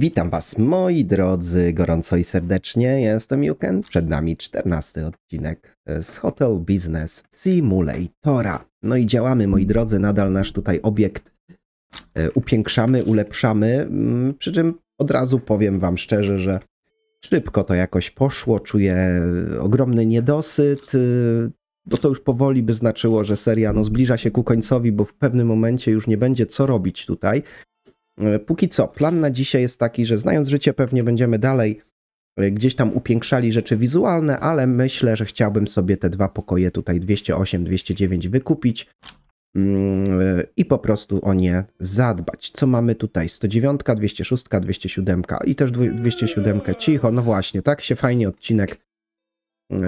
Witam Was, moi drodzy, gorąco i serdecznie. Jestem Juken. Przed nami 14 odcinek z Hotel Business Simulatora. No i działamy, moi drodzy, nadal nasz tutaj obiekt e, upiększamy, ulepszamy. Mm, Przy czym od razu powiem Wam szczerze, że szybko to jakoś poszło. Czuję ogromny niedosyt. Bo to już powoli by znaczyło, że seria no, zbliża się ku końcowi, bo w pewnym momencie już nie będzie co robić tutaj. E, Póki co, plan na dzisiaj jest taki, że znając życie, pewnie będziemy dalej e, gdzieś tam upiększali rzeczy wizualne, ale myślę, że chciałbym sobie te dwa pokoje tutaj 208, 209 wykupić mm, e, i po prostu o nie zadbać. Co mamy tutaj? 109, 206, 207 i też dwu- 207. Cicho, no właśnie, tak się fajnie odcinek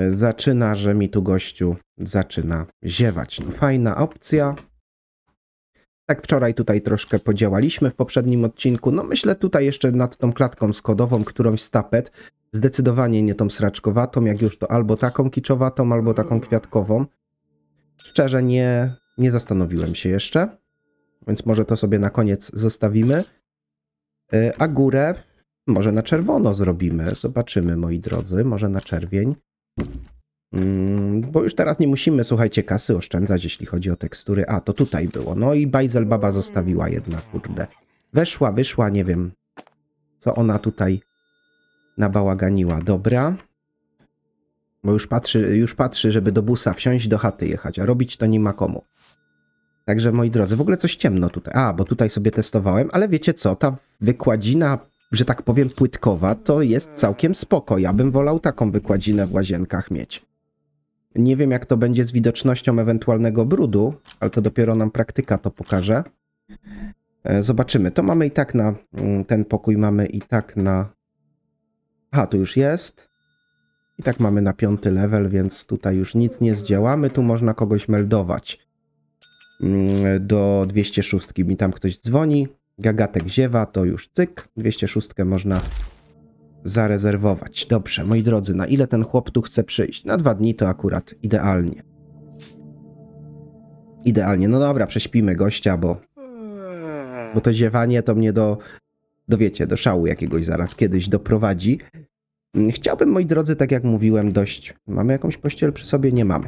zaczyna, że mi tu gościu zaczyna ziewać. No, fajna opcja. Tak wczoraj tutaj troszkę podziałaliśmy w poprzednim odcinku. No myślę tutaj jeszcze nad tą klatką skodową, którąś z tapet. Zdecydowanie nie tą sraczkowatą, jak już to albo taką kiczowatą, albo taką kwiatkową. Szczerze nie, nie zastanowiłem się jeszcze, więc może to sobie na koniec zostawimy. Y, A górę może na czerwono zrobimy. Zobaczymy, moi drodzy, może na czerwień. Mm, Bo już teraz nie musimy, słuchajcie, kasy oszczędzać, jeśli chodzi o tekstury. A, to tutaj było. No i Bajzel Baba zostawiła jedna, kurde. Weszła, wyszła, nie wiem, co ona tutaj nabałaganiła. Dobra. Bo już patrzy, już patrzy, żeby do busa wsiąść, do chaty jechać, a robić to nie ma komu. Także, moi drodzy, w ogóle coś ciemno tutaj. A, bo tutaj sobie testowałem, ale wiecie co, ta wykładzina, że tak powiem, płytkowa, to jest całkiem spoko. Ja bym wolał taką wykładzinę w łazienkach mieć. Nie wiem, jak to będzie z widocznością ewentualnego brudu, ale to dopiero nam praktyka to pokaże. E, Zobaczymy. To mamy i tak na mm, ten pokój, mamy i tak na. Aha, tu już jest. I tak mamy na piąty level, więc tutaj już nic nie zdziałamy. Tu można kogoś meldować. Mm, Do 206 mi tam ktoś dzwoni. Gagatek ziewa, to już cyk. 206 można zarezerwować. Dobrze, moi drodzy, na ile ten chłop tu chce przyjść? Na dwa dni to akurat idealnie. Idealnie. No dobra, prześpimy gościa, bo, bo to ziewanie to mnie do, do wiecie, do szału jakiegoś zaraz kiedyś doprowadzi. Mm, Chciałbym, moi drodzy, tak jak mówiłem, dość. Mamy jakąś pościel przy sobie? Nie mamy.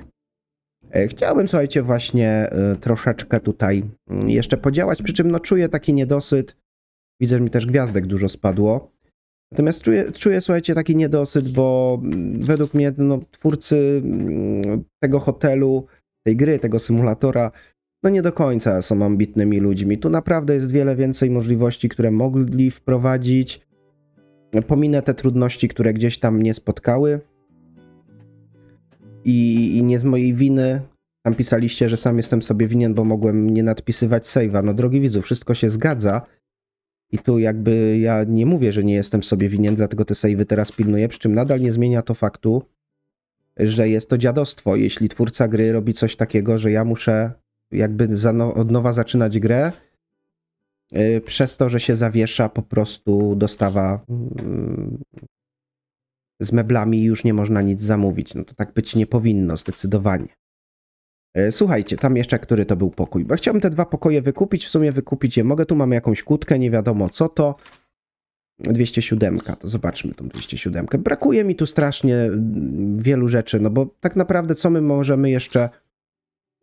E, Chciałbym, słuchajcie, właśnie y, troszeczkę tutaj mm, jeszcze podziałać, przy czym no czuję taki niedosyt. Widzę, że mi też gwiazdek dużo spadło. Natomiast czuję, czuję, słuchajcie, taki niedosyt, bo według mnie no, twórcy mm, tego hotelu, tej gry, tego symulatora, no nie do końca są ambitnymi ludźmi. Tu naprawdę jest wiele więcej możliwości, które mogli wprowadzić. Pominę te trudności, które gdzieś tam mnie spotkały. I, I nie z mojej winy. Tam pisaliście, że sam jestem sobie winien, bo mogłem nie nadpisywać save'a. No drogi widzu, wszystko się zgadza. I tu jakby ja nie mówię, że nie jestem sobie winien, dlatego te savey teraz pilnuję, przy czym nadal nie zmienia to faktu, że jest to dziadostwo, jeśli twórca gry robi coś takiego, że ja muszę jakby za no, od nowa zaczynać grę, yy, przez to, że się zawiesza po prostu dostawa yy, z meblami już nie można nic zamówić. No to tak być nie powinno, zdecydowanie. E, Słuchajcie, tam jeszcze który to był pokój, bo chciałbym te dwa pokoje wykupić, w sumie wykupić je mogę, tu mamy jakąś kłódkę, nie wiadomo co to. 207, to zobaczmy tą 207. Brakuje mi tu strasznie mm, wielu rzeczy, no bo tak naprawdę co my możemy jeszcze,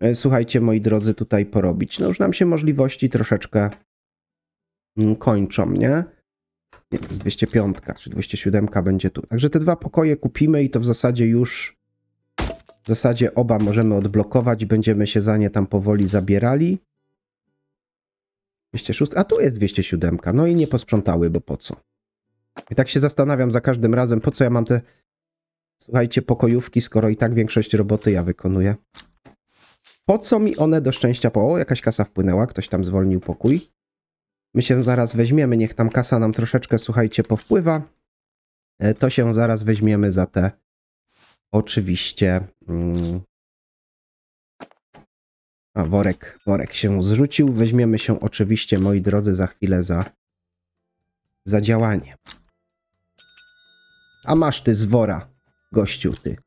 e, słuchajcie moi drodzy, tutaj porobić? No już nam się możliwości troszeczkę mm, kończą, nie? Nie, to jest 205, czy 207 będzie tu. Także te dwa pokoje kupimy i to w zasadzie już w zasadzie oba możemy odblokować, będziemy się za nie tam powoli zabierali. 206, a tu jest 207, no i nie posprzątały, bo po co? I tak się zastanawiam za każdym razem, po co ja mam te, słuchajcie, pokojówki, skoro i tak większość roboty ja wykonuję. Po co mi one do szczęścia po... O, jakaś kasa wpłynęła, ktoś tam zwolnił pokój. My się zaraz weźmiemy, niech tam kasa nam troszeczkę, słuchajcie, powpływa. E, To się zaraz weźmiemy za te oczywiście. Mm, a worek, worek się zrzucił. Weźmiemy się oczywiście, moi drodzy, za chwilę za, za działanie. A masz ty z wora, gościu, ty.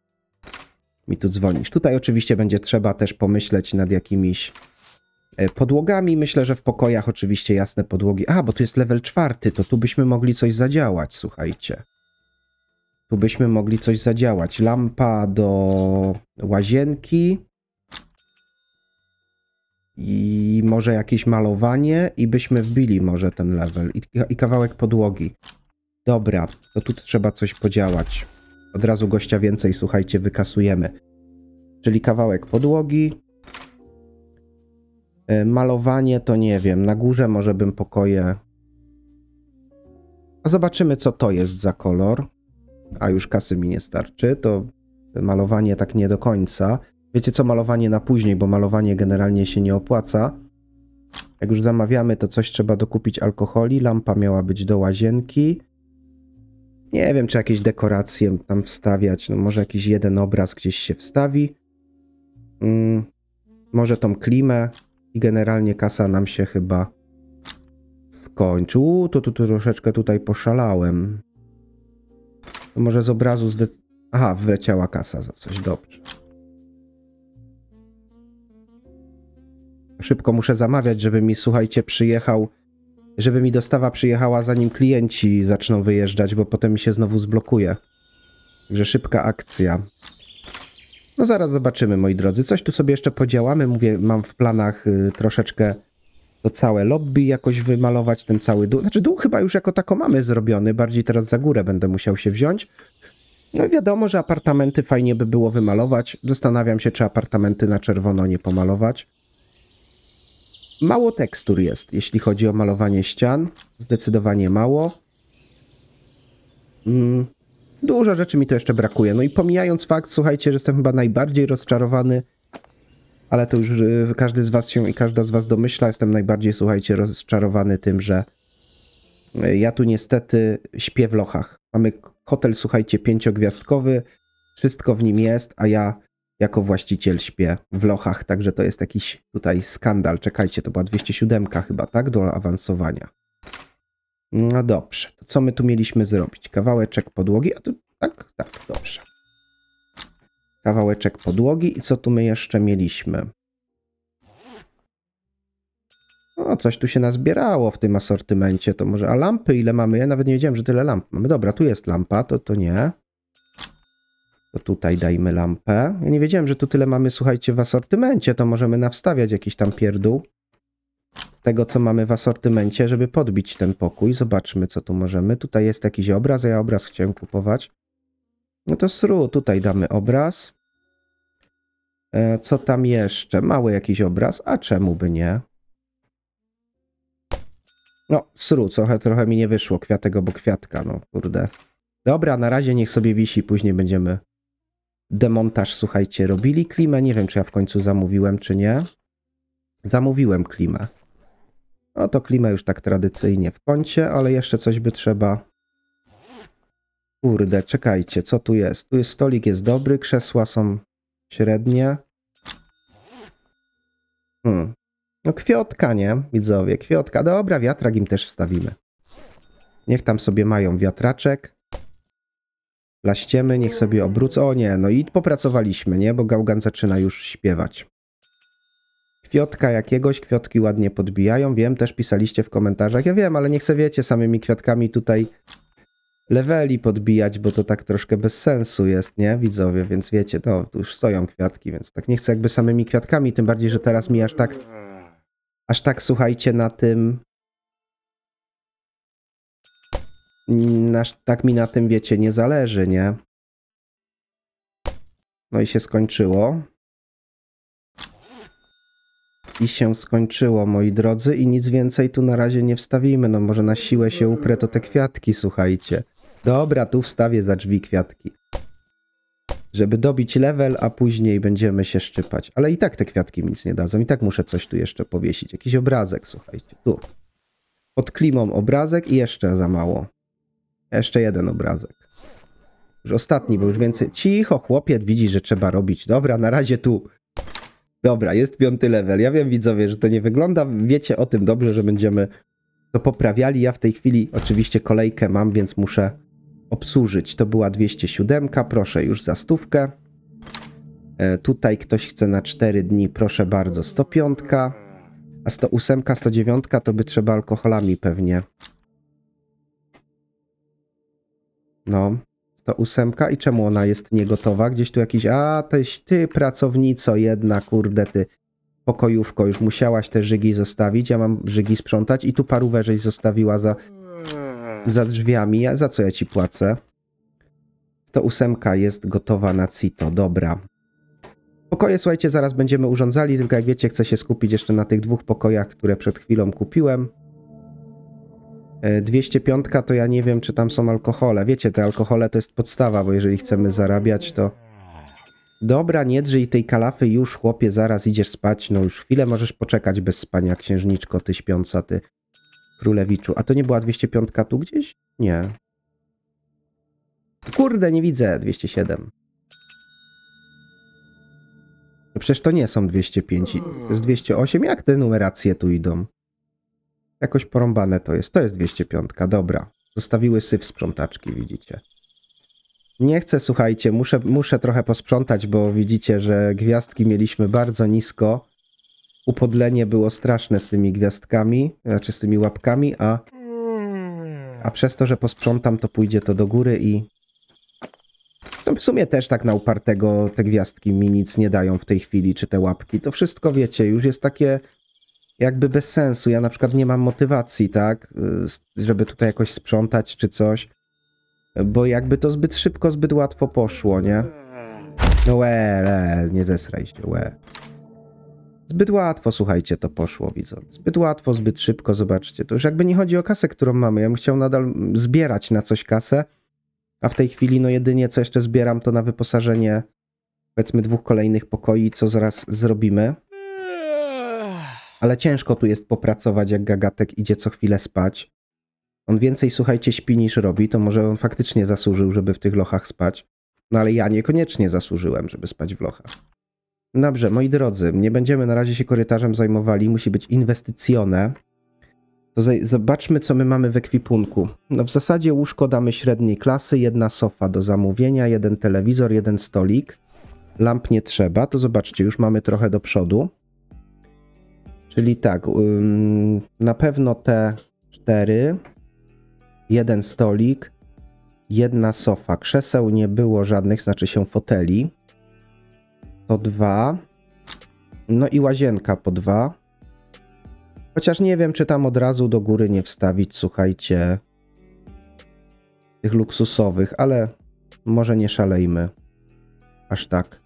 Mi tu dzwonisz. Tutaj oczywiście będzie trzeba też pomyśleć nad jakimiś E, Podłogami myślę, że w pokojach oczywiście jasne podłogi. A, bo tu jest level czwarty, to tu byśmy mogli coś zadziałać, słuchajcie. Tu byśmy mogli coś zadziałać. Lampa do łazienki. I może jakieś malowanie i byśmy wbili może ten level. I, i kawałek podłogi. Dobra, to tu trzeba coś podziałać. Od razu gościa więcej, słuchajcie, wykasujemy. Czyli kawałek podłogi. E, Malowanie to nie wiem. Na górze może bym pokoje. A zobaczymy, co to jest za kolor. A już kasy mi nie starczy. To malowanie tak nie do końca. Wiecie co, malowanie na później, bo malowanie generalnie się nie opłaca. Jak już zamawiamy, to coś trzeba dokupić alkoholi. Lampa miała być do łazienki. Nie wiem, czy jakieś dekoracje tam wstawiać. No może jakiś jeden obraz gdzieś się wstawi. Mm, może tą klimę i generalnie kasa nam się chyba skończy. Uuu, to tu troszeczkę tutaj poszalałem. To może z obrazu zde... Aha, wleciała kasa za coś, dobrze. Szybko muszę zamawiać, żeby mi, słuchajcie, przyjechał, żeby mi dostawa przyjechała zanim klienci zaczną wyjeżdżać, bo potem mi się znowu zblokuje. Także szybka akcja. No zaraz zobaczymy, moi drodzy. Coś tu sobie jeszcze podziałamy. Mówię, mam w planach y, troszeczkę to całe lobby jakoś wymalować, ten cały dół. Znaczy dół chyba już jako tako mamy zrobiony, bardziej teraz za górę będę musiał się wziąć. No i wiadomo, że apartamenty fajnie by było wymalować. Zastanawiam się, czy apartamenty na czerwono nie pomalować. Mało tekstur jest, jeśli chodzi o malowanie ścian. Zdecydowanie mało. Mm, dużo rzeczy mi to jeszcze brakuje. No i pomijając fakt, słuchajcie, że jestem chyba najbardziej rozczarowany, ale to już y, każdy z was się i każda z was domyśla, jestem najbardziej, słuchajcie, rozczarowany tym, że y, ja tu niestety śpię w lochach. Mamy hotel, słuchajcie, pięciogwiazdkowy, wszystko w nim jest, a ja jako właściciel śpię w lochach, także to jest jakiś tutaj skandal. Czekajcie, to była 207 chyba, tak? Do awansowania. No dobrze, to co my tu mieliśmy zrobić? Kawałeczek podłogi, a tu tak, tak, dobrze. Kawałeczek podłogi i co tu my jeszcze mieliśmy? O, coś tu się nazbierało w tym asortymencie, to może, a lampy ile mamy? Ja nawet nie wiedziałem, że tyle lamp mamy. Dobra, tu jest lampa, to to nie. To tutaj dajmy lampę. Ja nie wiedziałem, że tu tyle mamy, słuchajcie, w asortymencie, to możemy nawstawiać jakiś tam pierdół z tego, co mamy w asortymencie, żeby podbić ten pokój. Zobaczmy, co tu możemy. Tutaj jest jakiś obraz, ja obraz chciałem kupować. No to sru, tutaj damy obraz. E, co tam jeszcze? Mały jakiś obraz, a czemu by nie? No, sru, trochę, trochę mi nie wyszło. Kwiatek obok kwiatka, no kurde. Dobra, na razie niech sobie wisi, później będziemy demontaż, słuchajcie, robili klimę. Nie wiem, czy ja w końcu zamówiłem, czy nie. Zamówiłem klimę. No to klimę już tak tradycyjnie w kącie, ale jeszcze coś by trzeba... Kurde, czekajcie, co tu jest? Tu jest stolik, jest dobry, krzesła są średnie. Hmm. No kwiotka, nie? Widzowie, kwiotka. Dobra, wiatrak im też wstawimy. Niech tam sobie mają wiatraczek. Laściemy, niech sobie obrócą. O nie, no i popracowaliśmy, nie? Bo gałgan zaczyna już śpiewać. Kwiotka jakiegoś, kwiotki ładnie podbijają. Wiem, też pisaliście w komentarzach. Ja wiem, ale nie chcę, wiecie, samymi kwiatkami tutaj leveli podbijać, bo to tak troszkę bez sensu jest, nie? Widzowie, więc wiecie, no, tu już stoją kwiatki, więc tak nie chcę jakby samymi kwiatkami, tym bardziej, że teraz mi aż tak, aż tak, słuchajcie, na tym, aż tak mi na tym, wiecie, nie zależy, nie? No i się skończyło. I się skończyło, moi drodzy, i nic więcej tu na razie nie wstawimy. No może na siłę się uprę to te kwiatki, słuchajcie. Dobra, tu wstawię za drzwi kwiatki. Żeby dobić level, a później będziemy się szczypać. Ale i tak te kwiatki mi nic nie dadzą. I tak muszę coś tu jeszcze powiesić. Jakiś obrazek, słuchajcie. Tu. Pod klimą obrazek i jeszcze za mało. Jeszcze jeden obrazek. Już ostatni, bo już więcej... Cicho, chłopiec, widzi, że trzeba robić. Dobra, na razie tu. Dobra, jest piąty level. Ja wiem, widzowie, że to nie wygląda. Wiecie o tym dobrze, że będziemy to poprawiali. Ja w tej chwili oczywiście kolejkę mam, więc muszę obsłużyć. To była 207. Proszę już za stówkę. E, tutaj ktoś chce na 4 dni. Proszę bardzo, 105. A 108, 109 to by trzeba alkoholami pewnie. No, 108 i czemu ona jest niegotowa? Gdzieś tu jakiś, a tyś ty pracownico jedna, kurde ty pokojówko, już musiałaś te żygi zostawić, ja mam żygi sprzątać i tu parówę żeś zostawiła za, za drzwiami, za co ja ci płacę? 108 jest gotowa na CITO, dobra. Pokoje, słuchajcie, zaraz będziemy urządzali, tylko jak wiecie, chcę się skupić jeszcze na tych dwóch pokojach, które przed chwilą kupiłem. 205 to ja nie wiem, czy tam są alkohole. Wiecie, te alkohole to jest podstawa, bo jeżeli chcemy zarabiać, to... Dobra, nie drżyj tej kalafy już, chłopie, zaraz idziesz spać. No już chwilę możesz poczekać bez spania, księżniczko, ty śpiąca, ty królewiczu. A to nie była 205 tu gdzieś? Nie. Kurde, nie widzę. 207. No przecież to nie są 205, to jest 208. Jak te numeracje tu idą? Jakoś porąbane to jest. To jest 205, dobra. Zostawiły syf sprzątaczki, widzicie. Nie chcę, słuchajcie, muszę, muszę trochę posprzątać, bo widzicie, że gwiazdki mieliśmy bardzo nisko. Upodlenie było straszne z tymi gwiazdkami, znaczy z tymi łapkami, a, a przez to, że posprzątam, to pójdzie to do góry i no w sumie też tak na upartego te gwiazdki mi nic nie dają w tej chwili, czy te łapki. To wszystko, wiecie, już jest takie jakby bez sensu. Ja na przykład nie mam motywacji, tak, żeby tutaj jakoś sprzątać czy coś, bo jakby to zbyt szybko, zbyt łatwo poszło, nie? No łe, łe nie zesraj się, łe. Zbyt łatwo, słuchajcie, to poszło, widzą. Zbyt łatwo, zbyt szybko, zobaczcie. To już jakby nie chodzi o kasę, którą mamy. Ja bym chciał nadal zbierać na coś kasę, a w tej chwili, no jedynie co jeszcze zbieram, to na wyposażenie, powiedzmy, dwóch kolejnych pokoi, co zaraz zrobimy. Ale ciężko tu jest popracować, jak gagatek idzie co chwilę spać. On więcej, słuchajcie, śpi niż robi, to może on faktycznie zasłużył, żeby w tych lochach spać. No ale ja niekoniecznie zasłużyłem, żeby spać w lochach. Dobrze, moi drodzy, nie będziemy na razie się korytarzem zajmowali, musi być inwestycjone. To zobaczmy, co my mamy w ekwipunku. No w zasadzie łóżko damy średniej klasy, jedna sofa do zamówienia, jeden telewizor, jeden stolik. Lamp nie trzeba, to zobaczcie, już mamy trochę do przodu. Czyli tak, na pewno te cztery, jeden stolik, jedna sofa. Krzeseł nie było żadnych, znaczy się foteli. To dwa. No i łazienka po dwa. Chociaż nie wiem, czy tam od razu do góry nie wstawić, słuchajcie, tych luksusowych, ale może nie szalejmy. Aż tak.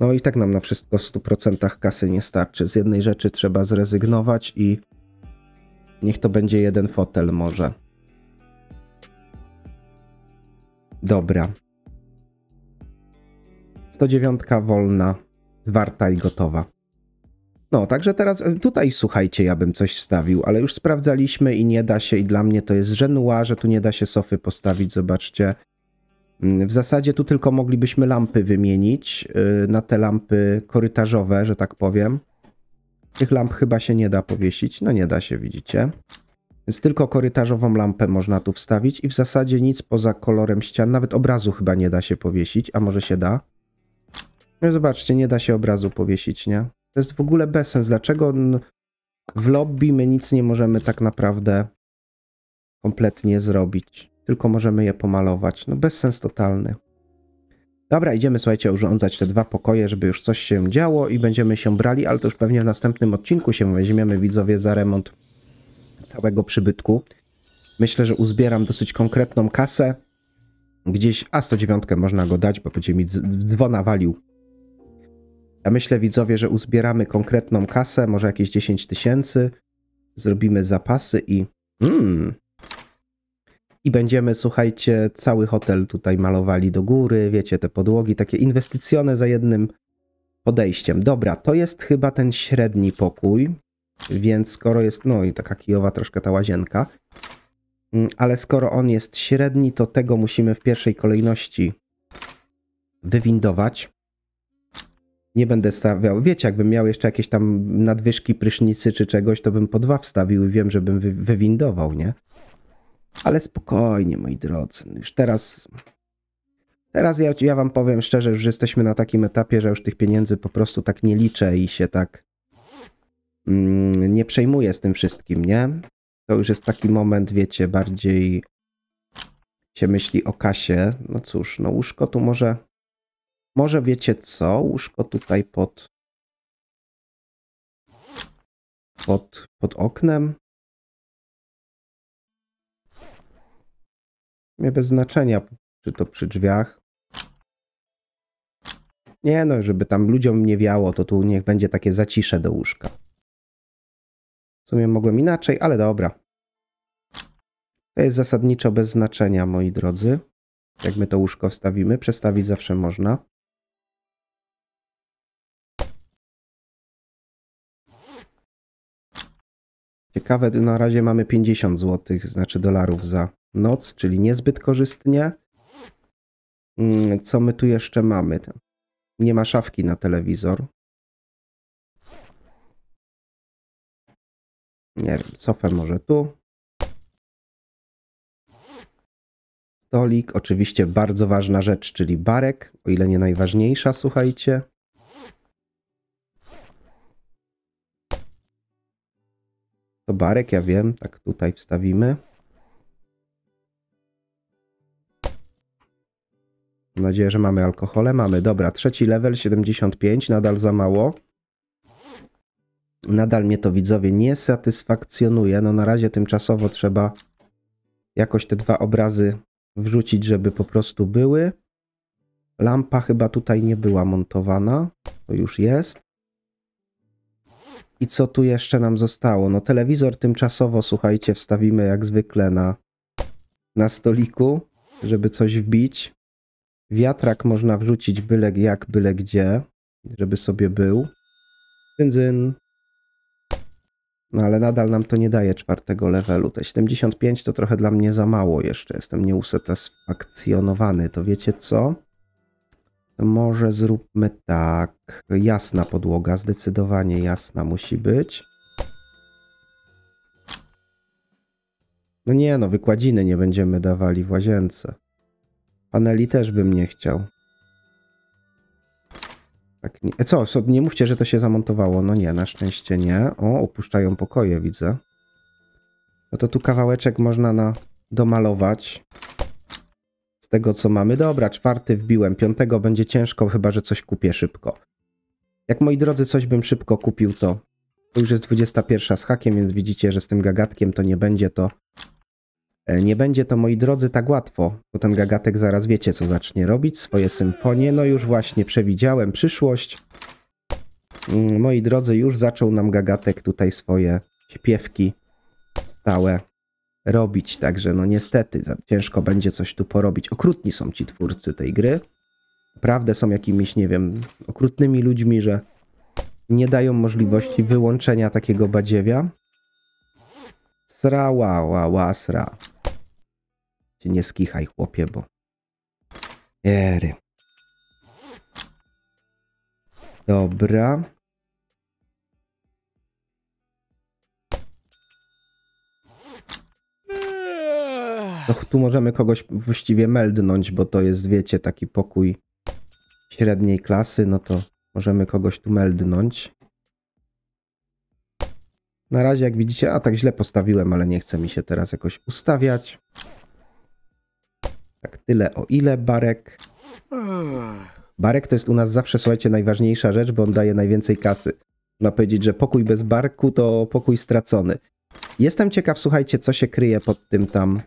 No i tak nam na wszystko w 100% kasy nie starczy. Z jednej rzeczy trzeba zrezygnować i niech to będzie jeden fotel może. Dobra. 109 wolna, zwarta i gotowa. No, także teraz e, tutaj słuchajcie, ja bym coś wstawił, ale już sprawdzaliśmy i nie da się i dla mnie to jest żenua, że tu nie da się sofy postawić, zobaczcie. Mm, w zasadzie tu tylko moglibyśmy lampy wymienić y, na te lampy korytarzowe, że tak powiem. Tych lamp chyba się nie da powiesić. No nie da się, widzicie. Więc tylko korytarzową lampę można tu wstawić i w zasadzie nic poza kolorem ścian, nawet obrazu chyba nie da się powiesić, a może się da? No zobaczcie, nie da się obrazu powiesić, nie? To jest w ogóle bezsens. Dlaczego w lobby my nic nie możemy tak naprawdę kompletnie zrobić? Tylko możemy je pomalować. No bezsens totalny. Dobra, idziemy, słuchajcie, urządzać te dwa pokoje, żeby już coś się działo i będziemy się brali, ale to już pewnie w następnym odcinku się weźmiemy, widzowie, za remont całego przybytku. Myślę, że uzbieram dosyć konkretną kasę. Gdzieś A109 można go dać, bo będzie mi dzwona walił. Ja myślę, widzowie, że uzbieramy konkretną kasę, może jakieś 10 tysięcy. Zrobimy zapasy i... Mm, i będziemy, słuchajcie, cały hotel tutaj malowali do góry, wiecie, te podłogi, takie inwestycjone za jednym podejściem. Dobra, to jest chyba ten średni pokój, więc skoro jest, no i taka kijowa troszkę ta łazienka, mm, ale skoro on jest średni, to tego musimy w pierwszej kolejności wywindować. Nie będę stawiał, wiecie, jakbym miał jeszcze jakieś tam nadwyżki prysznicy czy czegoś, to bym po dwa wstawił i wiem, żebym wy wywindował, nie? Ale spokojnie, moi drodzy. Już teraz. Teraz ja, ja wam powiem szczerze, że jesteśmy na takim etapie, że już tych pieniędzy po prostu tak nie liczę i się tak. mm, nie przejmuję z tym wszystkim, nie? To już jest taki moment, wiecie, bardziej się myśli o kasie. No cóż, no łóżko tu może, może wiecie co? Łóżko tutaj pod, pod, pod oknem. Nie bez znaczenia, czy to przy drzwiach. Nie no, żeby tam ludziom nie wiało, to tu niech będzie takie zacisze do łóżka. W sumie mogłem inaczej, ale dobra. To jest zasadniczo bez znaczenia, moi drodzy. Jak my to łóżko wstawimy, przestawić zawsze można. Ciekawe, na razie mamy 50 zł, znaczy dolarów za noc, czyli niezbyt korzystnie. Mm, co my tu jeszcze mamy? Nie ma szafki na telewizor. Nie wiem, cofę może tu. Stolik, oczywiście bardzo ważna rzecz, czyli barek, o ile nie najważniejsza, słuchajcie. To barek, ja wiem, tak tutaj wstawimy. Mam nadzieję, że mamy alkohole. Mamy, dobra, trzeci level, 75, nadal za mało. Nadal mnie to widzowie nie satysfakcjonuje. No na razie tymczasowo trzeba jakoś te dwa obrazy wrzucić, żeby po prostu były. Lampa chyba tutaj nie była montowana. To już jest. I co tu jeszcze nam zostało? No telewizor tymczasowo, słuchajcie, wstawimy jak zwykle na, na stoliku, żeby coś wbić. Wiatrak można wrzucić byle jak, byle gdzie, żeby sobie był. Cyndзyn. No ale nadal nam to nie daje czwartego levelu. Te 75 to trochę dla mnie za mało jeszcze. Jestem nieusatysfakcjonowany. To wiecie co? Może zróbmy tak. Jasna podłoga, zdecydowanie jasna musi być. No nie no, wykładziny nie będziemy dawali w łazience. Paneli też bym nie chciał. Tak, nie. E, co, so, nie mówcie, że to się zamontowało. No nie, na szczęście nie. O, opuszczają pokoje, widzę. No to tu kawałeczek można na domalować. Tego, co mamy. Dobra, czwarty wbiłem. Piątego będzie ciężko, chyba, że coś kupię szybko. Jak moi drodzy, coś bym szybko kupił, to, to już jest 21 z hakiem, więc widzicie, że z tym gagatkiem to nie będzie to E, nie będzie to, moi drodzy, tak łatwo, bo ten gagatek zaraz wiecie, co zacznie robić, swoje symfonie. No już właśnie przewidziałem przyszłość. Mm, moi drodzy, już zaczął nam gagatek tutaj swoje śpiewki stałe robić, także no niestety ciężko będzie coś tu porobić. Okrutni są ci twórcy tej gry. Naprawdę są jakimiś, nie wiem, okrutnymi ludźmi, że nie dają możliwości wyłączenia takiego badziewia. Sra, ła, ła, ła, sra. Cię nie skichaj, chłopie, bo... Ery. Dobra. No, tu możemy kogoś właściwie meldnąć, bo to jest, wiecie, taki pokój średniej klasy, no to możemy kogoś tu meldnąć. Na razie, jak widzicie, a tak źle postawiłem, ale nie chce mi się teraz jakoś ustawiać. Tak, tyle o ile barek. Barek to jest u nas zawsze, słuchajcie, najważniejsza rzecz, bo on daje najwięcej kasy. Można powiedzieć, że pokój bez barku to pokój stracony. Jestem ciekaw, słuchajcie, co się kryje pod tym tam.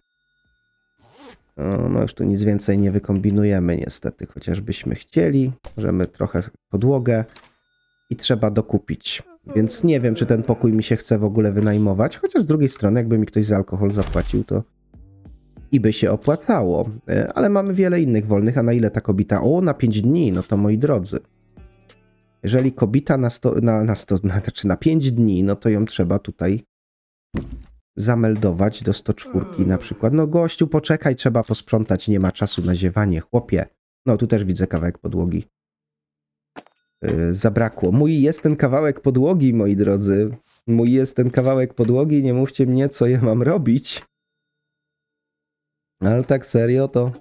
No już tu nic więcej nie wykombinujemy niestety, chociażbyśmy chcieli. Możemy trochę podłogę i trzeba dokupić. Więc nie wiem, czy ten pokój mi się chce w ogóle wynajmować, chociaż z drugiej strony, jakby mi ktoś za alkohol zapłacił, to i by się opłacało. E, ale mamy wiele innych wolnych, a na ile ta kobita? O, na 5 dni, no to moi drodzy. Jeżeli kobita na, 100, na, na, 100, na, znaczy na 5 dni, no to ją trzeba tutaj zameldować do 104 na przykład. No gościu, poczekaj, trzeba posprzątać, nie ma czasu na ziewanie, chłopie. No tu też widzę kawałek podłogi. Yy, zabrakło. Mój jest ten kawałek podłogi, moi drodzy. Mój jest ten kawałek podłogi, nie mówcie mnie, co ja mam robić. Ale tak serio, to,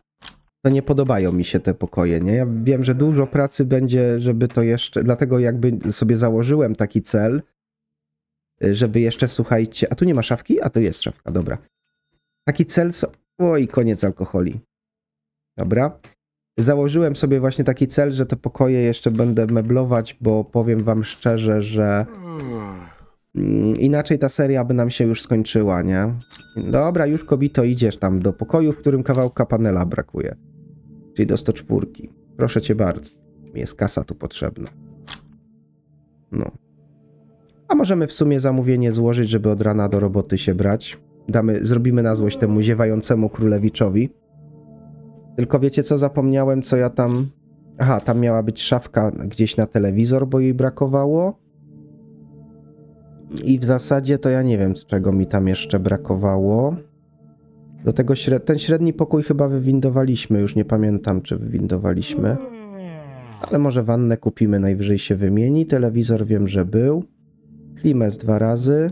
to nie podobają mi się te pokoje, nie? Ja wiem, że dużo pracy będzie, żeby to jeszcze... Dlatego jakby sobie założyłem taki cel, żeby jeszcze, słuchajcie, a tu nie ma szafki? A tu jest szafka, dobra. Taki cel, so... oj, koniec alkoholi. Dobra. Założyłem sobie właśnie taki cel, że te pokoje jeszcze będę meblować, bo powiem wam szczerze, że mm, inaczej ta seria by nam się już skończyła, nie? Dobra, już kobito idziesz tam do pokoju, w którym kawałka panela brakuje. Czyli do 104. Proszę cię bardzo. Jest kasa tu potrzebna. No. A możemy w sumie zamówienie złożyć, żeby od rana do roboty się brać. Damy, zrobimy na złość temu ziewającemu królewiczowi. Tylko wiecie co, zapomniałem co ja tam... Aha, tam miała być szafka gdzieś na telewizor, bo jej brakowało. I w zasadzie to ja nie wiem, czego mi tam jeszcze brakowało. Do tego śred... ten średni pokój chyba wywindowaliśmy, już nie pamiętam, czy wywindowaliśmy. Ale może wannę kupimy, najwyżej się wymieni. Telewizor wiem, że był. Klimes dwa razy.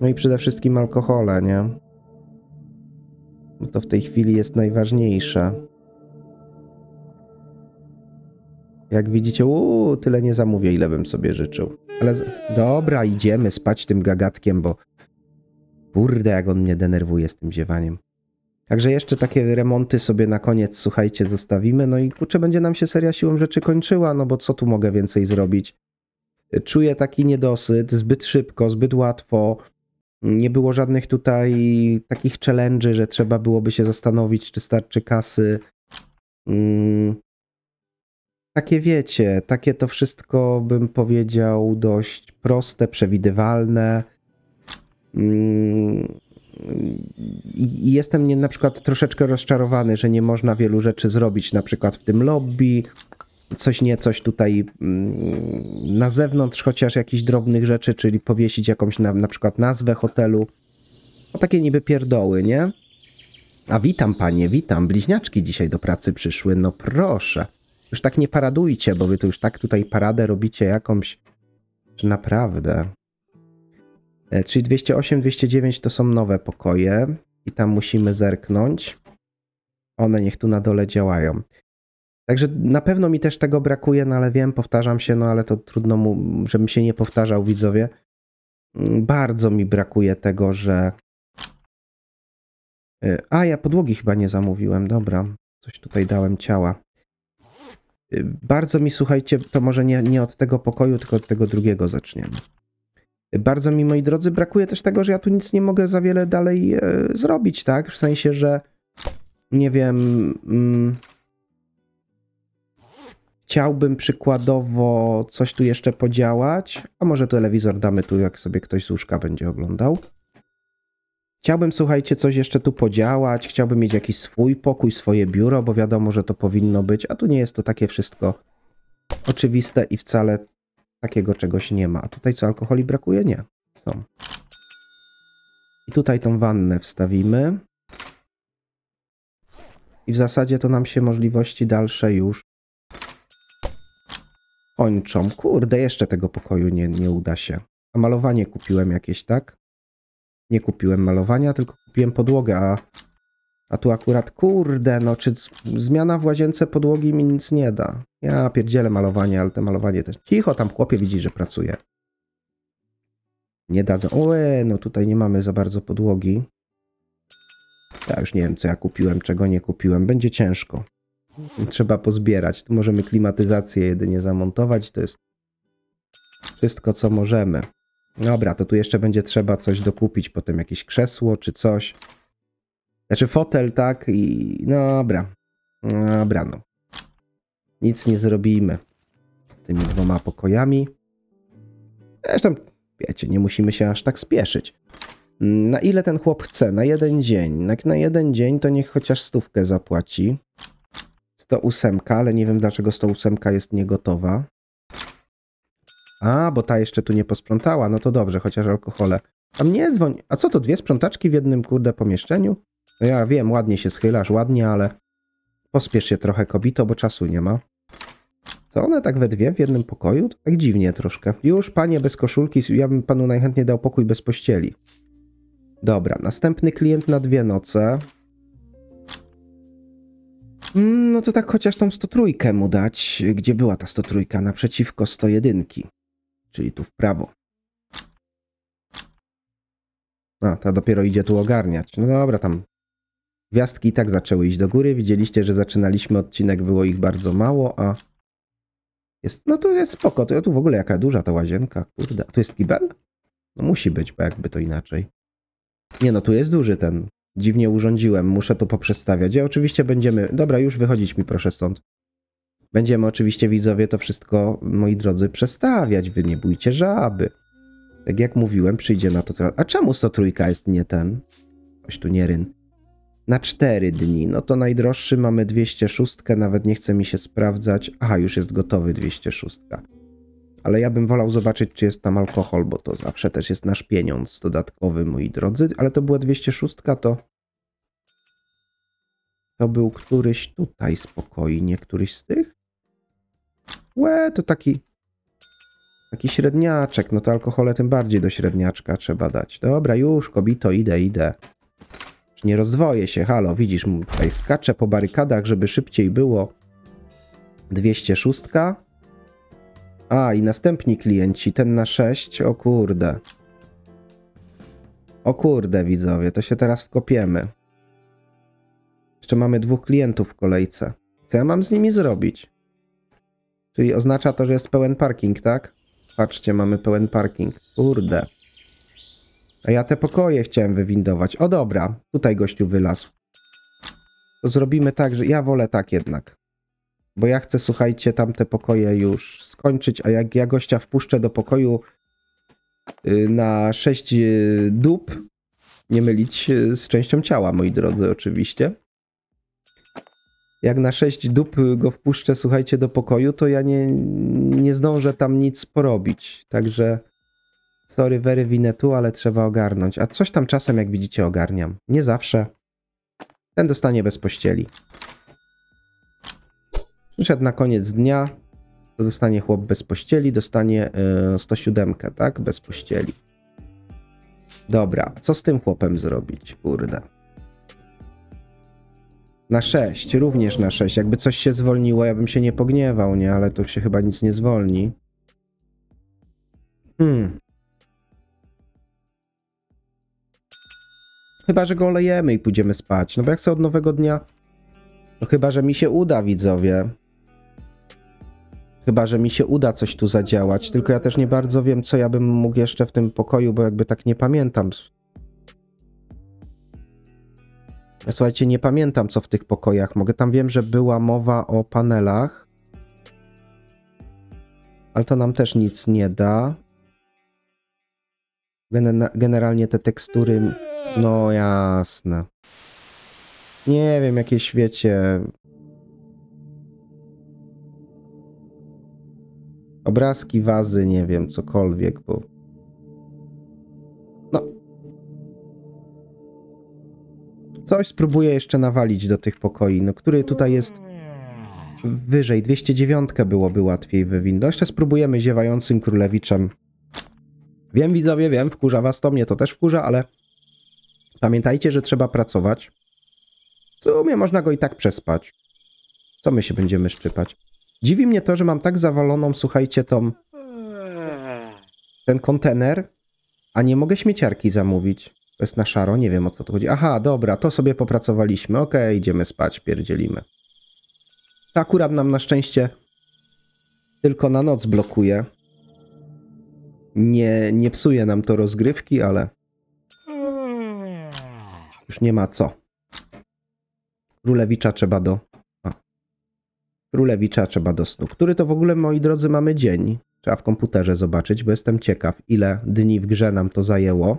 No i przede wszystkim alkohole, nie? No to w tej chwili jest najważniejsze. Jak widzicie, uuu, tyle nie zamówię, ile bym sobie życzył. Ale z... dobra, idziemy spać tym gagatkiem, bo kurde, jak on mnie denerwuje z tym ziewaniem. Także jeszcze takie remonty sobie na koniec, słuchajcie, zostawimy. No i kurczę, będzie nam się seria siłą rzeczy kończyła, no bo co tu mogę więcej zrobić? Czuję taki niedosyt, zbyt szybko, zbyt łatwo. Nie było żadnych tutaj takich challenge'y, że trzeba byłoby się zastanowić, czy starczy kasy. Mm. Takie wiecie, takie to wszystko bym powiedział dość proste, przewidywalne. Mm. Jestem nie, na przykład troszeczkę rozczarowany, że nie można wielu rzeczy zrobić, na przykład w tym lobby, coś nie coś tutaj mm, na zewnątrz, chociaż jakichś drobnych rzeczy, czyli powiesić jakąś na, na przykład nazwę hotelu. No takie niby pierdoły, nie? A witam panie, witam. Bliźniaczki dzisiaj do pracy przyszły. No proszę. Już tak nie paradujcie, bo wy tu już tak tutaj paradę robicie jakąś. Czy naprawdę? E, czyli 208, 209 to są nowe pokoje i tam musimy zerknąć. One niech tu na dole działają. Także na pewno mi też tego brakuje, no ale wiem, powtarzam się, no ale to trudno mu, żebym się nie powtarzał, widzowie. Mm, bardzo mi brakuje tego, że. Y, a, ja podłogi chyba nie zamówiłem, dobra. Coś tutaj dałem ciała. Y, bardzo mi, słuchajcie, to może nie, nie od tego pokoju, tylko od tego drugiego zaczniemy. Y, bardzo mi, moi drodzy, brakuje też tego, że ja tu nic nie mogę za wiele dalej e, zrobić, tak? W sensie, że nie wiem. Mm, Chciałbym przykładowo coś tu jeszcze podziałać, a może telewizor damy tu, jak sobie ktoś z łóżka będzie oglądał. Chciałbym, słuchajcie, coś jeszcze tu podziałać, chciałbym mieć jakiś swój pokój, swoje biuro, bo wiadomo, że to powinno być, a tu nie jest to takie wszystko oczywiste i wcale takiego czegoś nie ma. A tutaj co, alkoholi brakuje? Nie. Są. I tutaj tą wannę wstawimy. I w zasadzie to nam się możliwości dalsze już kończą. Kurde, jeszcze tego pokoju nie, nie uda się. A malowanie kupiłem jakieś, tak? Nie kupiłem malowania, tylko kupiłem podłogę, a, a tu akurat, kurde, no czy zmiana w łazience podłogi mi nic nie da. Ja pierdzielę malowanie, ale to malowanie też. Cicho, tam chłopie widzi, że pracuje. Nie dadzą. Oe, no tutaj nie mamy za bardzo podłogi. Ja już nie wiem, co ja kupiłem, czego nie kupiłem. Będzie ciężko. Trzeba pozbierać. Tu możemy klimatyzację jedynie zamontować. To jest wszystko, co możemy. Dobra, to tu jeszcze będzie trzeba coś dokupić, potem jakieś krzesło czy coś. Znaczy fotel, tak? I dobra. Dobra, no. Nic nie zrobimy z tymi dwoma pokojami. Zresztą, wiecie, nie musimy się aż tak spieszyć. Na ile ten chłop chce? Na jeden dzień. Jak na jeden dzień, to niech chociaż stówkę zapłaci. 108, ale nie wiem dlaczego 108 jest niegotowa. A, bo ta jeszcze tu nie posprzątała. No to dobrze, chociaż alkohole. A mnie dzwoni. A co to, dwie sprzątaczki w jednym kurde pomieszczeniu? No ja wiem, ładnie się schylasz, ładnie, ale pospiesz się trochę, kobito, bo czasu nie ma. Co one tak we dwie w jednym pokoju? Tak dziwnie troszkę. Już, panie, bez koszulki, ja bym panu najchętniej dał pokój bez pościeli. Dobra, następny klient na dwie noce. Mm, no to tak chociaż tą 103 mu dać. Gdzie była ta 103? Naprzeciwko 101. Czyli tu w prawo. A, to dopiero idzie tu ogarniać. No dobra, tam gwiazdki i tak zaczęły iść do góry. Widzieliście, że zaczynaliśmy odcinek, było ich bardzo mało, a jest, no to jest spoko. To tu w ogóle jaka duża ta łazienka, kurde. Tu jest kibel? No musi być, bo jakby to inaczej. Nie no, tu jest duży ten. Dziwnie urządziłem, muszę to poprzestawiać. Ja oczywiście będziemy... Dobra, już wychodzić mi proszę stąd. Będziemy oczywiście, widzowie, to wszystko, moi drodzy, przestawiać. Wy nie bójcie żaby. Tak jak mówiłem, przyjdzie na to... A czemu 103 jest nie ten? Coś tu nie ryn. Na 4 dni. No to najdroższy mamy 206, nawet nie chce mi się sprawdzać. Aha, już jest gotowy 206. Ale ja bym wolał zobaczyć, czy jest tam alkohol, bo to zawsze też jest nasz pieniądz dodatkowy, moi drodzy. Ale to była 206, to... To był któryś tutaj spokojnie, któryś z tych? Łe, to taki... Taki średniaczek, no to alkohole tym bardziej do średniaczka trzeba dać. Dobra, już, kobito, idę, idę. Już Nie rozdwoję się, halo, widzisz, tutaj skaczę po barykadach, żeby szybciej było. 206. A, i następni klienci, ten na 6, o kurde. O kurde, widzowie, to się teraz wkopiemy. Jeszcze mamy dwóch klientów w kolejce. Co ja mam z nimi zrobić? Czyli oznacza to, że jest pełen parking, tak? Patrzcie, mamy pełen parking. Kurde. A ja te pokoje chciałem wywindować. O dobra, tutaj gościu wylazł. To zrobimy tak, że ja wolę tak jednak. Bo ja chcę, słuchajcie, tamte pokoje już skończyć, a jak ja gościa wpuszczę do pokoju y, na 6 dup, nie mylić y, z częścią ciała, moi drodzy, oczywiście. Jak na 6 dup go wpuszczę, słuchajcie, do pokoju, to ja nie, nie zdążę tam nic porobić. Także sorry, very winetu, ale trzeba ogarnąć. A coś tam czasem, jak widzicie, ogarniam. Nie zawsze. Ten dostanie bez pościeli. Przyszedł na koniec dnia, dostanie chłop bez pościeli, dostanie y, 107, tak? Bez pościeli. Dobra, co z tym chłopem zrobić? Kurde. Na 6, również na 6. Jakby coś się zwolniło, ja bym się nie pogniewał, nie? Ale to się chyba nic nie zwolni. Hmm. Chyba, że go olejemy i pójdziemy spać. No bo jak chcę od nowego dnia... No chyba, że mi się uda, widzowie. Chyba, że mi się uda coś tu zadziałać. Tylko ja też nie bardzo wiem, co ja bym mógł jeszcze w tym pokoju, bo jakby tak nie pamiętam. Słuchajcie, nie pamiętam, co w tych pokojach mogę. Tam wiem, że była mowa o panelach. Ale to nam też nic nie da. Generalnie te tekstury... No jasne. Nie wiem, jakieś wiecie... Obrazki, wazy, nie wiem, cokolwiek, bo... No. Coś spróbuję jeszcze nawalić do tych pokoi, no który tutaj jest wyżej. 209 byłoby łatwiej wywinąć. Jeszcze spróbujemy ziewającym królewiczem. Wiem, widzowie, wiem, wkurza was to, mnie to też wkurza, ale pamiętajcie, że trzeba pracować. W sumie można go i tak przespać. Co my się będziemy szczypać? Dziwi mnie to, że mam tak zawaloną, słuchajcie, tą ten kontener, a nie mogę śmieciarki zamówić. To jest na szaro, nie wiem o co tu chodzi. Aha, dobra, to sobie popracowaliśmy. Okej, okay, idziemy spać, pierdzielimy. To akurat nam na szczęście tylko na noc blokuje. Nie, nie psuje nam to rozgrywki, ale już nie ma co. Królewicza trzeba do Królewicza trzeba do snu. Który to w ogóle, moi drodzy, mamy dzień? Trzeba w komputerze zobaczyć, bo jestem ciekaw, ile dni w grze nam to zajęło,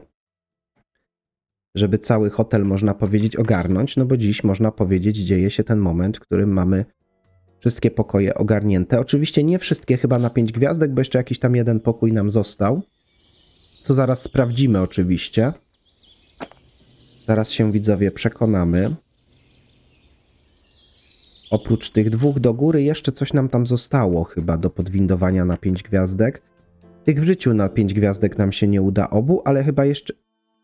żeby cały hotel, można powiedzieć, ogarnąć, no bo dziś, można powiedzieć, dzieje się ten moment, w którym mamy wszystkie pokoje ogarnięte. Oczywiście nie wszystkie, chyba na 5 gwiazdek, bo jeszcze jakiś tam jeden pokój nam został, co zaraz sprawdzimy oczywiście. Zaraz się, widzowie, przekonamy. Oprócz tych dwóch do góry jeszcze coś nam tam zostało chyba do podwindowania na 5 gwiazdek. Tych w życiu na 5 gwiazdek nam się nie uda obu, ale chyba jeszcze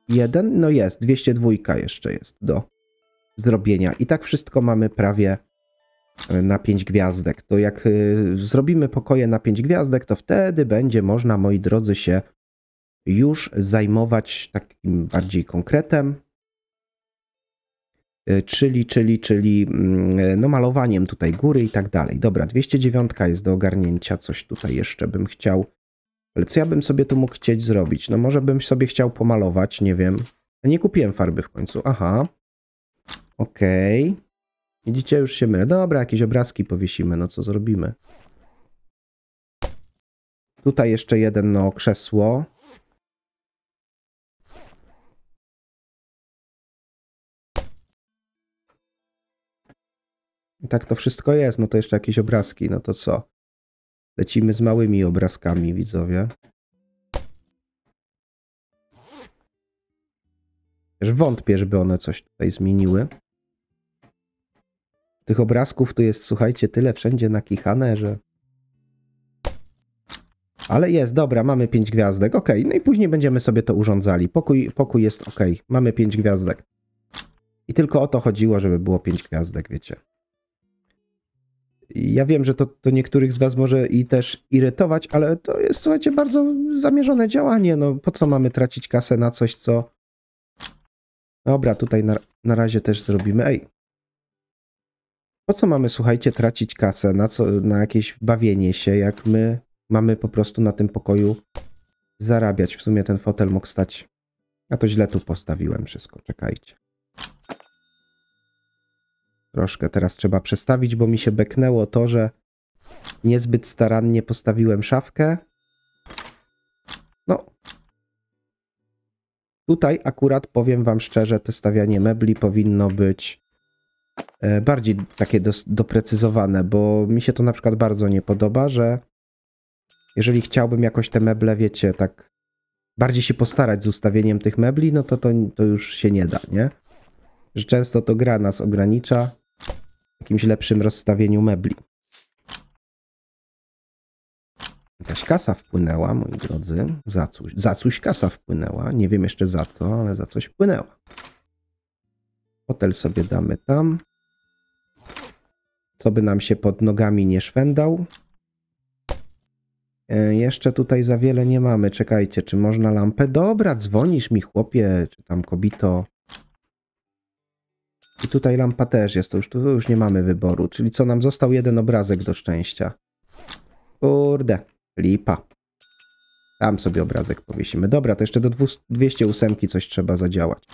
jeden, no jest, 202 jeszcze jest do zrobienia. I tak wszystko mamy prawie e, na 5 gwiazdek. To jak y, zrobimy pokoje na 5 gwiazdek, to wtedy będzie można, moi drodzy, się już zajmować takim bardziej konkretem, czyli, czyli, czyli mm, no, malowaniem tutaj góry i tak dalej. Dobra, 209 jest do ogarnięcia, coś tutaj jeszcze bym chciał. Ale co ja bym sobie tu mógł chcieć zrobić? No może bym sobie chciał pomalować, nie wiem. Nie kupiłem farby w końcu. Aha. Okej. Okay. Widzicie, już się mylę. Dobra, jakieś obrazki powiesimy, no co zrobimy? Tutaj jeszcze jeden, no, krzesło. I tak to wszystko jest, no to jeszcze jakieś obrazki, no to co? Lecimy z małymi obrazkami, widzowie. Wątpię, żeby one coś tutaj zmieniły. Tych obrazków tu jest, słuchajcie, tyle wszędzie nakichane, że... Ale jest, dobra, mamy 5 gwiazdek, ok. No i później będziemy sobie to urządzali. Pokój, pokój jest ok, mamy 5 gwiazdek. I tylko o to chodziło, żeby było 5 gwiazdek, wiecie. Ja wiem, że to, to niektórych z was może i też irytować, ale to jest, słuchajcie, bardzo zamierzone działanie. No, po co mamy tracić kasę na coś, co... Dobra, tutaj na, na razie też zrobimy... Ej, po co mamy, słuchajcie, tracić kasę na, co, na jakieś bawienie się, jak my mamy po prostu na tym pokoju zarabiać? W sumie ten fotel mógł stać... Ja to źle tu postawiłem wszystko, czekajcie. Troszkę teraz trzeba przestawić, bo mi się beknęło to, że niezbyt starannie postawiłem szafkę. No. Tutaj akurat powiem wam szczerze, to stawianie mebli powinno być E, bardziej takie do, doprecyzowane, bo mi się to na przykład bardzo nie podoba, że jeżeli chciałbym jakoś te meble, wiecie, tak bardziej się postarać z ustawieniem tych mebli, no to, to, to już się nie da, nie? Że często to gra nas ogranicza w jakimś lepszym rozstawieniu mebli. Jakaś kasa wpłynęła, moi drodzy. Za coś, za coś kasa wpłynęła. Nie wiem jeszcze za co, ale za coś wpłynęła. Hotel sobie damy tam co by nam się pod nogami nie szwendał. E, jeszcze tutaj za wiele nie mamy. Czekajcie, czy można lampę? Dobra, dzwonisz mi chłopie, czy tam kobito. I tutaj lampa też jest, to już, tu już nie mamy wyboru. Czyli co, nam został jeden obrazek do szczęścia. Kurde, lipa. Tam sobie obrazek powiesimy. Dobra, to jeszcze do 208 coś trzeba zadziałać.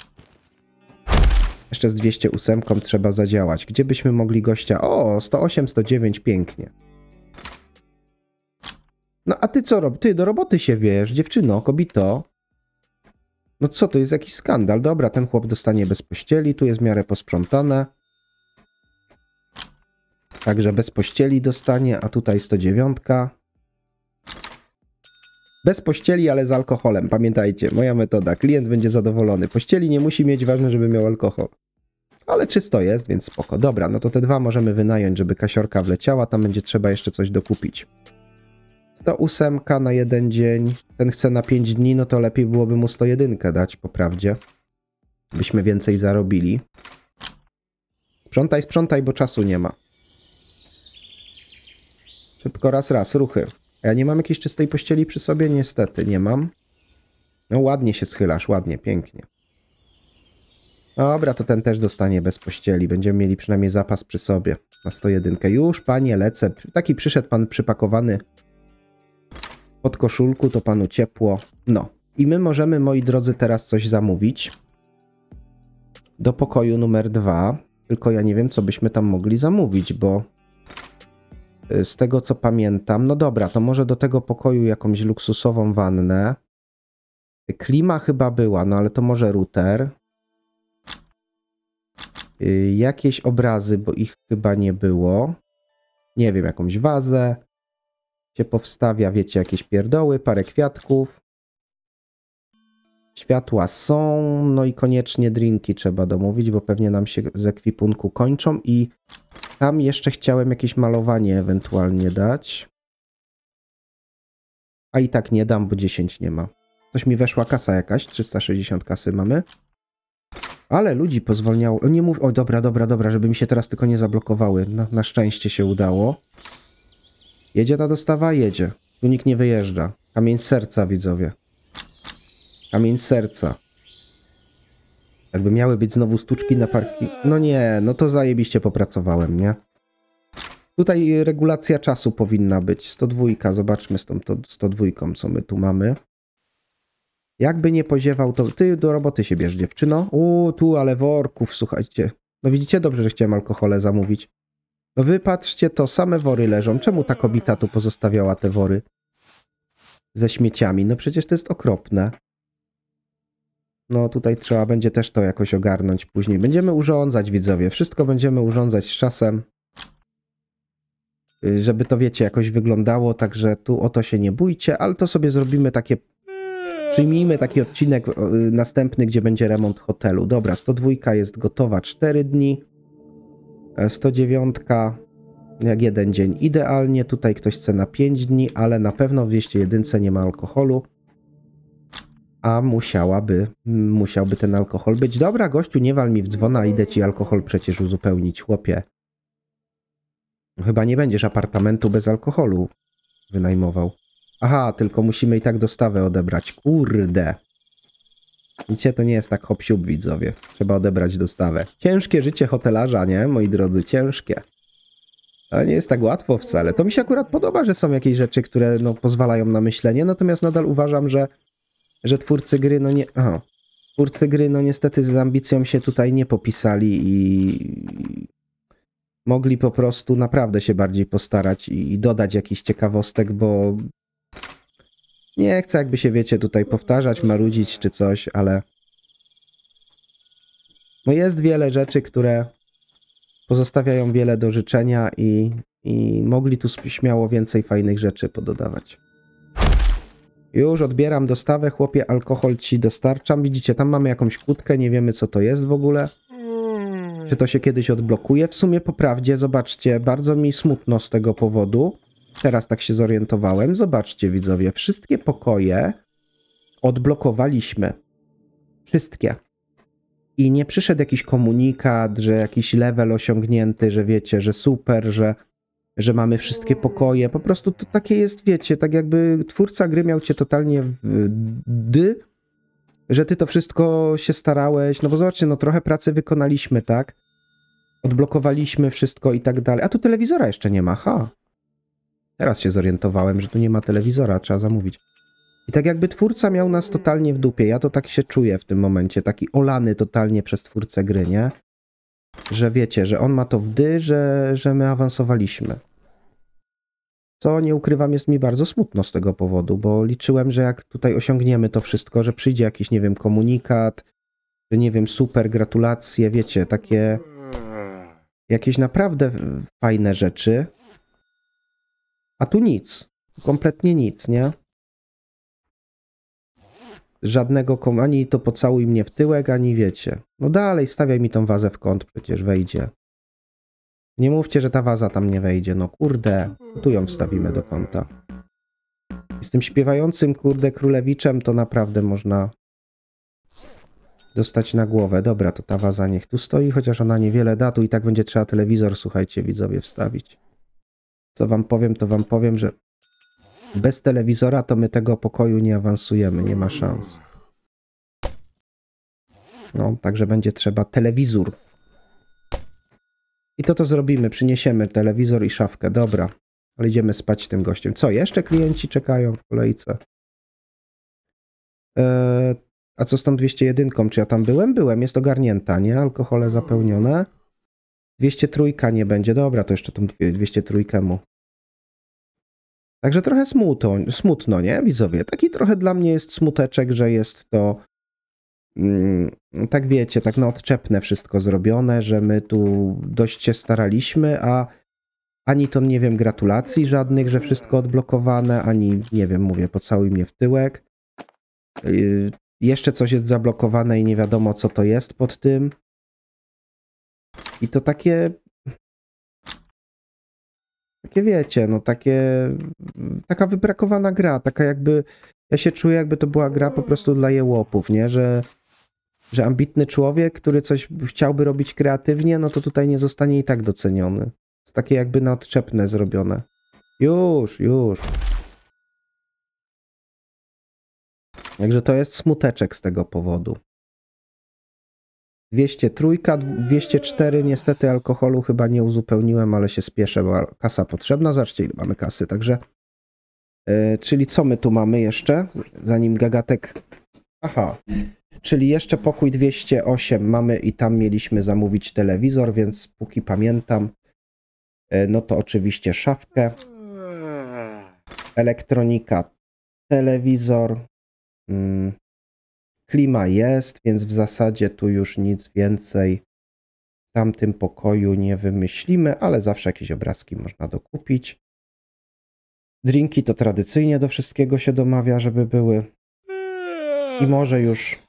Jeszcze z 208 trzeba zadziałać. Gdzie byśmy mogli gościa... O, 108, 109, pięknie. No a ty co robisz? Ty do roboty się wiesz, dziewczyno, kobito. No co, to jest jakiś skandal. Dobra, ten chłop dostanie bez pościeli, tu jest w miarę posprzątane. Także bez pościeli dostanie, a tutaj 109. Bez pościeli, ale z alkoholem. Pamiętajcie, moja metoda. Klient będzie zadowolony. Pościeli nie musi mieć, ważne, żeby miał alkohol. Ale czysto jest, więc spoko. Dobra, no to te dwa możemy wynająć, żeby kasiorka wleciała. Tam będzie trzeba jeszcze coś dokupić. 108 na jeden dzień. Ten chce na 5 dni, no to lepiej byłoby mu 101 dać, po prawdzie. Byśmy więcej zarobili. Sprzątaj, sprzątaj, bo czasu nie ma. Szybko, raz, raz, ruchy. Ja nie mam jakiejś czystej pościeli przy sobie? Niestety, nie mam. No ładnie się schylasz, ładnie, pięknie. Dobra, to ten też dostanie bez pościeli. Będziemy mieli przynajmniej zapas przy sobie na 101. Już, panie, lecę. Taki przyszedł pan przypakowany pod koszulku, to panu ciepło. No. I my możemy, moi drodzy, teraz coś zamówić do pokoju numer dwa. Tylko ja nie wiem, co byśmy tam mogli zamówić, bo y, z tego co pamiętam, no dobra, to może do tego pokoju jakąś luksusową wannę. Klima chyba była, no ale to może router. Y, jakieś obrazy, bo ich chyba nie było. Nie wiem, jakąś wazę się powstawia, wiecie, jakieś pierdoły, parę kwiatków. Światła są, no i koniecznie drinki trzeba domówić, bo pewnie nam się z ekwipunku kończą i tam jeszcze chciałem jakieś malowanie ewentualnie dać. A i tak nie dam, bo 10 nie ma. Coś mi weszła kasa jakaś, 360 kasy mamy. Ale ludzi pozwolniało. Nie mów. O, dobra, dobra, dobra, żeby mi się teraz tylko nie zablokowały. Na, na szczęście się udało. Jedzie ta dostawa? Jedzie. Tu nikt nie wyjeżdża. Kamień serca, widzowie. Kamień serca. Jakby miały być znowu sztuczki na parki. No nie, no to zajebiście popracowałem, nie? Tutaj regulacja czasu powinna być. 102, zobaczmy z tą to 102, co my tu mamy. Jakby nie poziewał, to ty do roboty się bierz, dziewczyno. U, tu, ale worków, słuchajcie. No widzicie, dobrze, że chciałem alkohole zamówić. No wy patrzcie, to same wory leżą. Czemu ta kobieta tu pozostawiała te wory? Ze śmieciami. No przecież to jest okropne. No tutaj trzeba będzie też to jakoś ogarnąć później. Będziemy urządzać, widzowie. Wszystko będziemy urządzać z czasem. Y, Żeby to, wiecie, jakoś wyglądało, także tu o to się nie bójcie, ale to sobie zrobimy takie... Przyjmijmy taki odcinek y, następny, gdzie będzie remont hotelu. Dobra, 102 jest gotowa 4 dni. E, 109 jak jeden dzień idealnie. Tutaj ktoś chce na 5 dni, ale na pewno w 201 nie ma alkoholu. A musiałaby, musiałby ten alkohol być. Dobra, gościu, nie wal mi w dzwona, idę ci alkohol przecież uzupełnić, chłopie. Chyba nie będziesz apartamentu bez alkoholu wynajmował. Aha, tylko musimy i tak dostawę odebrać. Kurde. Widzicie, to nie jest tak hop widzowie. Trzeba odebrać dostawę. Ciężkie życie hotelarza, nie, moi drodzy? Ciężkie. Ale nie jest tak łatwo wcale. To mi się akurat podoba, że są jakieś rzeczy, które no, pozwalają na myślenie, natomiast nadal uważam, że, że twórcy gry, no nie... Aha. Twórcy gry, no niestety z ambicją się tutaj nie popisali i mogli po prostu naprawdę się bardziej postarać i, dodać jakichś ciekawostek, bo nie chcę jakby się, wiecie, tutaj powtarzać, marudzić czy coś, ale no jest wiele rzeczy, które pozostawiają wiele do życzenia i, i mogli tu śmiało więcej fajnych rzeczy pododawać. Już odbieram dostawę, chłopie, alkohol ci dostarczam. Widzicie, tam mamy jakąś kłódkę, nie wiemy co to jest w ogóle. Czy to się kiedyś odblokuje? W sumie po prawdzie, zobaczcie, bardzo mi smutno z tego powodu. Teraz tak się zorientowałem. Zobaczcie, widzowie, wszystkie pokoje odblokowaliśmy. Wszystkie. I nie przyszedł jakiś komunikat, że jakiś level osiągnięty, że wiecie, że super, że, że mamy wszystkie pokoje. Po prostu to takie jest, wiecie, tak jakby twórca gry miał cię totalnie w dy, że ty to wszystko się starałeś. No bo zobaczcie, no trochę pracy wykonaliśmy, tak? Odblokowaliśmy wszystko i tak dalej. A tu telewizora jeszcze nie ma, ha. Teraz się zorientowałem, że tu nie ma telewizora, trzeba zamówić. I tak jakby twórca miał nas totalnie w dupie. Ja to tak się czuję w tym momencie, taki olany totalnie przez twórcę gry, nie? Że wiecie, że on ma to w dy, że, że my awansowaliśmy. Co nie ukrywam, jest mi bardzo smutno z tego powodu, bo liczyłem, że jak tutaj osiągniemy to wszystko, że przyjdzie jakiś, nie wiem, komunikat, że nie wiem, super, gratulacje, wiecie, takie jakieś naprawdę fajne rzeczy. A tu nic. Kompletnie nic, nie? Żadnego, ani to pocałuj mnie w tyłek, ani wiecie. No dalej, stawiaj mi tą wazę w kąt, przecież wejdzie. Nie mówcie, że ta waza tam nie wejdzie. No kurde, tu ją wstawimy do kąta. Z tym śpiewającym, kurde, królewiczem to naprawdę można dostać na głowę. Dobra, to ta waza niech tu stoi, chociaż ona niewiele da, tu i tak będzie trzeba telewizor, słuchajcie, widzowie, wstawić. Co wam powiem, to wam powiem, że bez telewizora to my tego pokoju nie awansujemy, nie ma szans. No, także będzie trzeba telewizor. I to to zrobimy, przyniesiemy telewizor i szafkę, dobra. Ale idziemy spać tym gościem. Co, jeszcze klienci czekają w kolejce? Eee, a co z tą 201? Czy ja tam byłem? Byłem, jest ogarnięta, nie? Alkohole zapełnione. 203 nie będzie, dobra, to jeszcze tą 203 mu. Także trochę smutno, nie, widzowie? Taki trochę dla mnie jest smuteczek, że jest to, mm, tak wiecie, tak na odczepne wszystko zrobione, że my tu dość się staraliśmy, a ani to, nie wiem, gratulacji żadnych, że wszystko odblokowane, ani, nie wiem, mówię, pocałuj mnie w tyłek. Yy, jeszcze coś jest zablokowane i nie wiadomo, co to jest pod tym. I to takie takie wiecie, no takie, taka wybrakowana gra, taka jakby, ja się czuję jakby to była gra po prostu dla jełopów, nie, że, że ambitny człowiek, który coś chciałby robić kreatywnie, no to tutaj nie zostanie i tak doceniony. Jest takie jakby na odczepne zrobione. Już, już. Także to jest smuteczek z tego powodu. 203, 204 niestety alkoholu chyba nie uzupełniłem, ale się spieszę, bo kasa potrzebna. Zobaczcie ile mamy kasy, także... Yy, czyli co my tu mamy jeszcze, zanim Gagatek... Aha, czyli jeszcze pokój 208 mamy i tam mieliśmy zamówić telewizor, więc póki pamiętam, yy, no to oczywiście szafkę, elektronika, telewizor, yy, klima jest, więc w zasadzie tu już nic więcej w tamtym pokoju nie wymyślimy, ale zawsze jakieś obrazki można dokupić. Drinki to tradycyjnie do wszystkiego się domawia, żeby były. I może już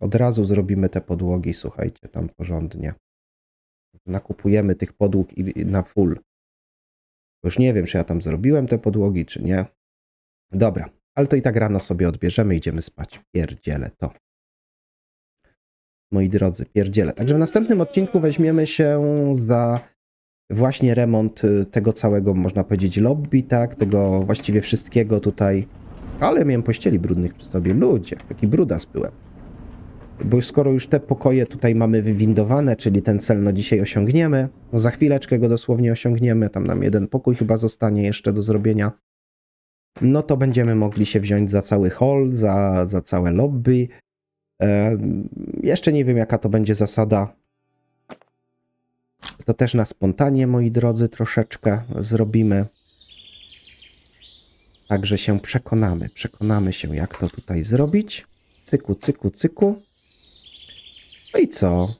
od razu zrobimy te podłogi, słuchajcie, tam porządnie. Nakupujemy tych podłóg na full. Już nie wiem, czy ja tam zrobiłem te podłogi, czy nie. Dobra, ale to i tak rano sobie odbierzemy, idziemy spać. Pierdziele to. Moi drodzy, pierdziele. Także w następnym odcinku weźmiemy się za właśnie remont y, tego całego, można powiedzieć, lobby, tak? Tego właściwie wszystkiego tutaj. Ale miałem pościeli brudnych przy sobie. Ludzie, taki brudas byłem. Bo skoro już te pokoje tutaj mamy wywindowane, czyli ten cel no dzisiaj osiągniemy, no za chwileczkę go dosłownie osiągniemy, tam nam jeden pokój chyba zostanie jeszcze do zrobienia no to będziemy mogli się wziąć za cały hall, za, za całe lobby. E, jeszcze nie wiem, jaka to będzie zasada. To też na spontanie, moi drodzy, troszeczkę zrobimy. Także się przekonamy. Przekonamy się, jak to tutaj zrobić. Cyku, cyku, cyku. No i co?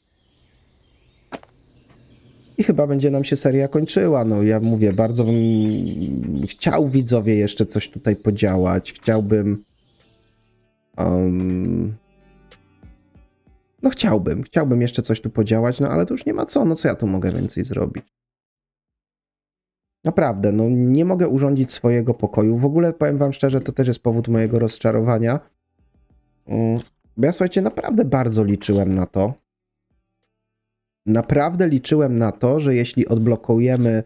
I chyba będzie nam się seria kończyła. No ja mówię, bardzo bym chciał widzowie jeszcze coś tutaj podziałać. Chciałbym. Um, no chciałbym, chciałbym jeszcze coś tu podziałać, no ale to już nie ma co, no co ja tu mogę więcej zrobić? Naprawdę, no nie mogę urządzić swojego pokoju. W ogóle powiem wam szczerze, to też jest powód mojego rozczarowania. Mm, bo ja słuchajcie, naprawdę bardzo liczyłem na to, naprawdę liczyłem na to, że jeśli odblokujemy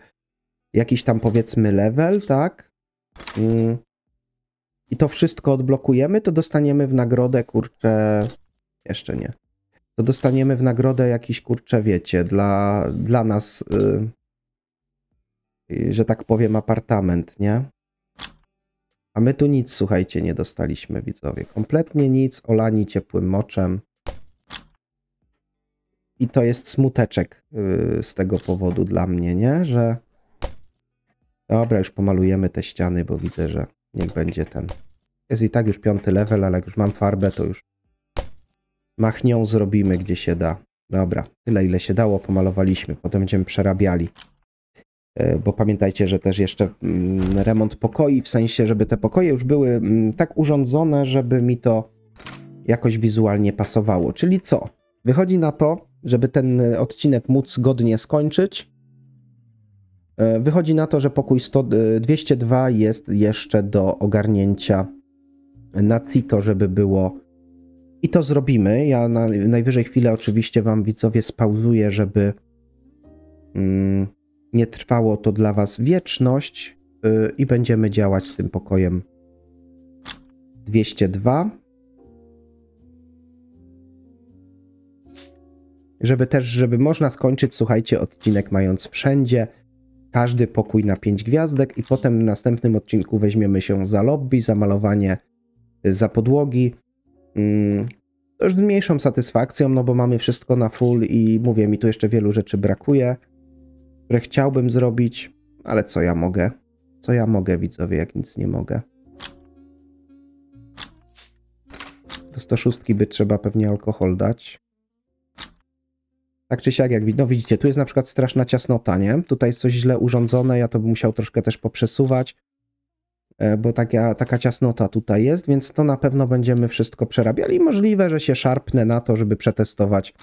jakiś tam powiedzmy level, tak? Mm, I to wszystko odblokujemy, to dostaniemy w nagrodę, kurczę, jeszcze nie. To dostaniemy w nagrodę jakiś, kurczę, wiecie, dla, dla nas, yy, że tak powiem, apartament, nie? A my tu nic, słuchajcie, nie dostaliśmy, widzowie. Kompletnie nic, olani ciepłym moczem. I to jest smuteczek y, z tego powodu dla mnie, nie? Że. Dobra, już pomalujemy te ściany, bo widzę, że niech będzie ten. Jest i tak już piąty level, ale jak już mam farbę, to już machnią zrobimy, gdzie się da. Dobra, tyle ile się dało, pomalowaliśmy. Potem będziemy przerabiali. Y, bo pamiętajcie, że też jeszcze mm, remont pokoi, w sensie, żeby te pokoje już były mm, tak urządzone, żeby mi to jakoś wizualnie pasowało. Czyli co? Wychodzi na to, żeby ten odcinek móc godnie skończyć. E, wychodzi na to, że pokój 100, 202 e, jest jeszcze do ogarnięcia na CITO, żeby było. I to zrobimy. Ja na najwyżej chwilę oczywiście Wam widzowie spauzuję, żeby mm, nie trwało to dla Was wieczność yy, i będziemy działać z tym pokojem 202. żeby też, żeby można skończyć, słuchajcie, odcinek mając wszędzie każdy pokój na 5 gwiazdek i potem w następnym odcinku weźmiemy się za lobby, za malowanie, za podłogi. Mm, to już mniejszą satysfakcją, no bo mamy wszystko na full i mówię, mi tu jeszcze wielu rzeczy brakuje, które chciałbym zrobić, ale co ja mogę? Co ja mogę, widzowie, jak nic nie mogę? Do 106 by trzeba pewnie alkohol dać. Tak czy siak, jak no widzicie, tu jest na przykład straszna ciasnota, nie? Tutaj jest coś źle urządzone, ja to bym musiał troszkę też poprzesuwać, e, bo taka, taka ciasnota tutaj jest, więc to na pewno będziemy wszystko przerabiali. Możliwe, że się szarpnę na to, żeby przetestować.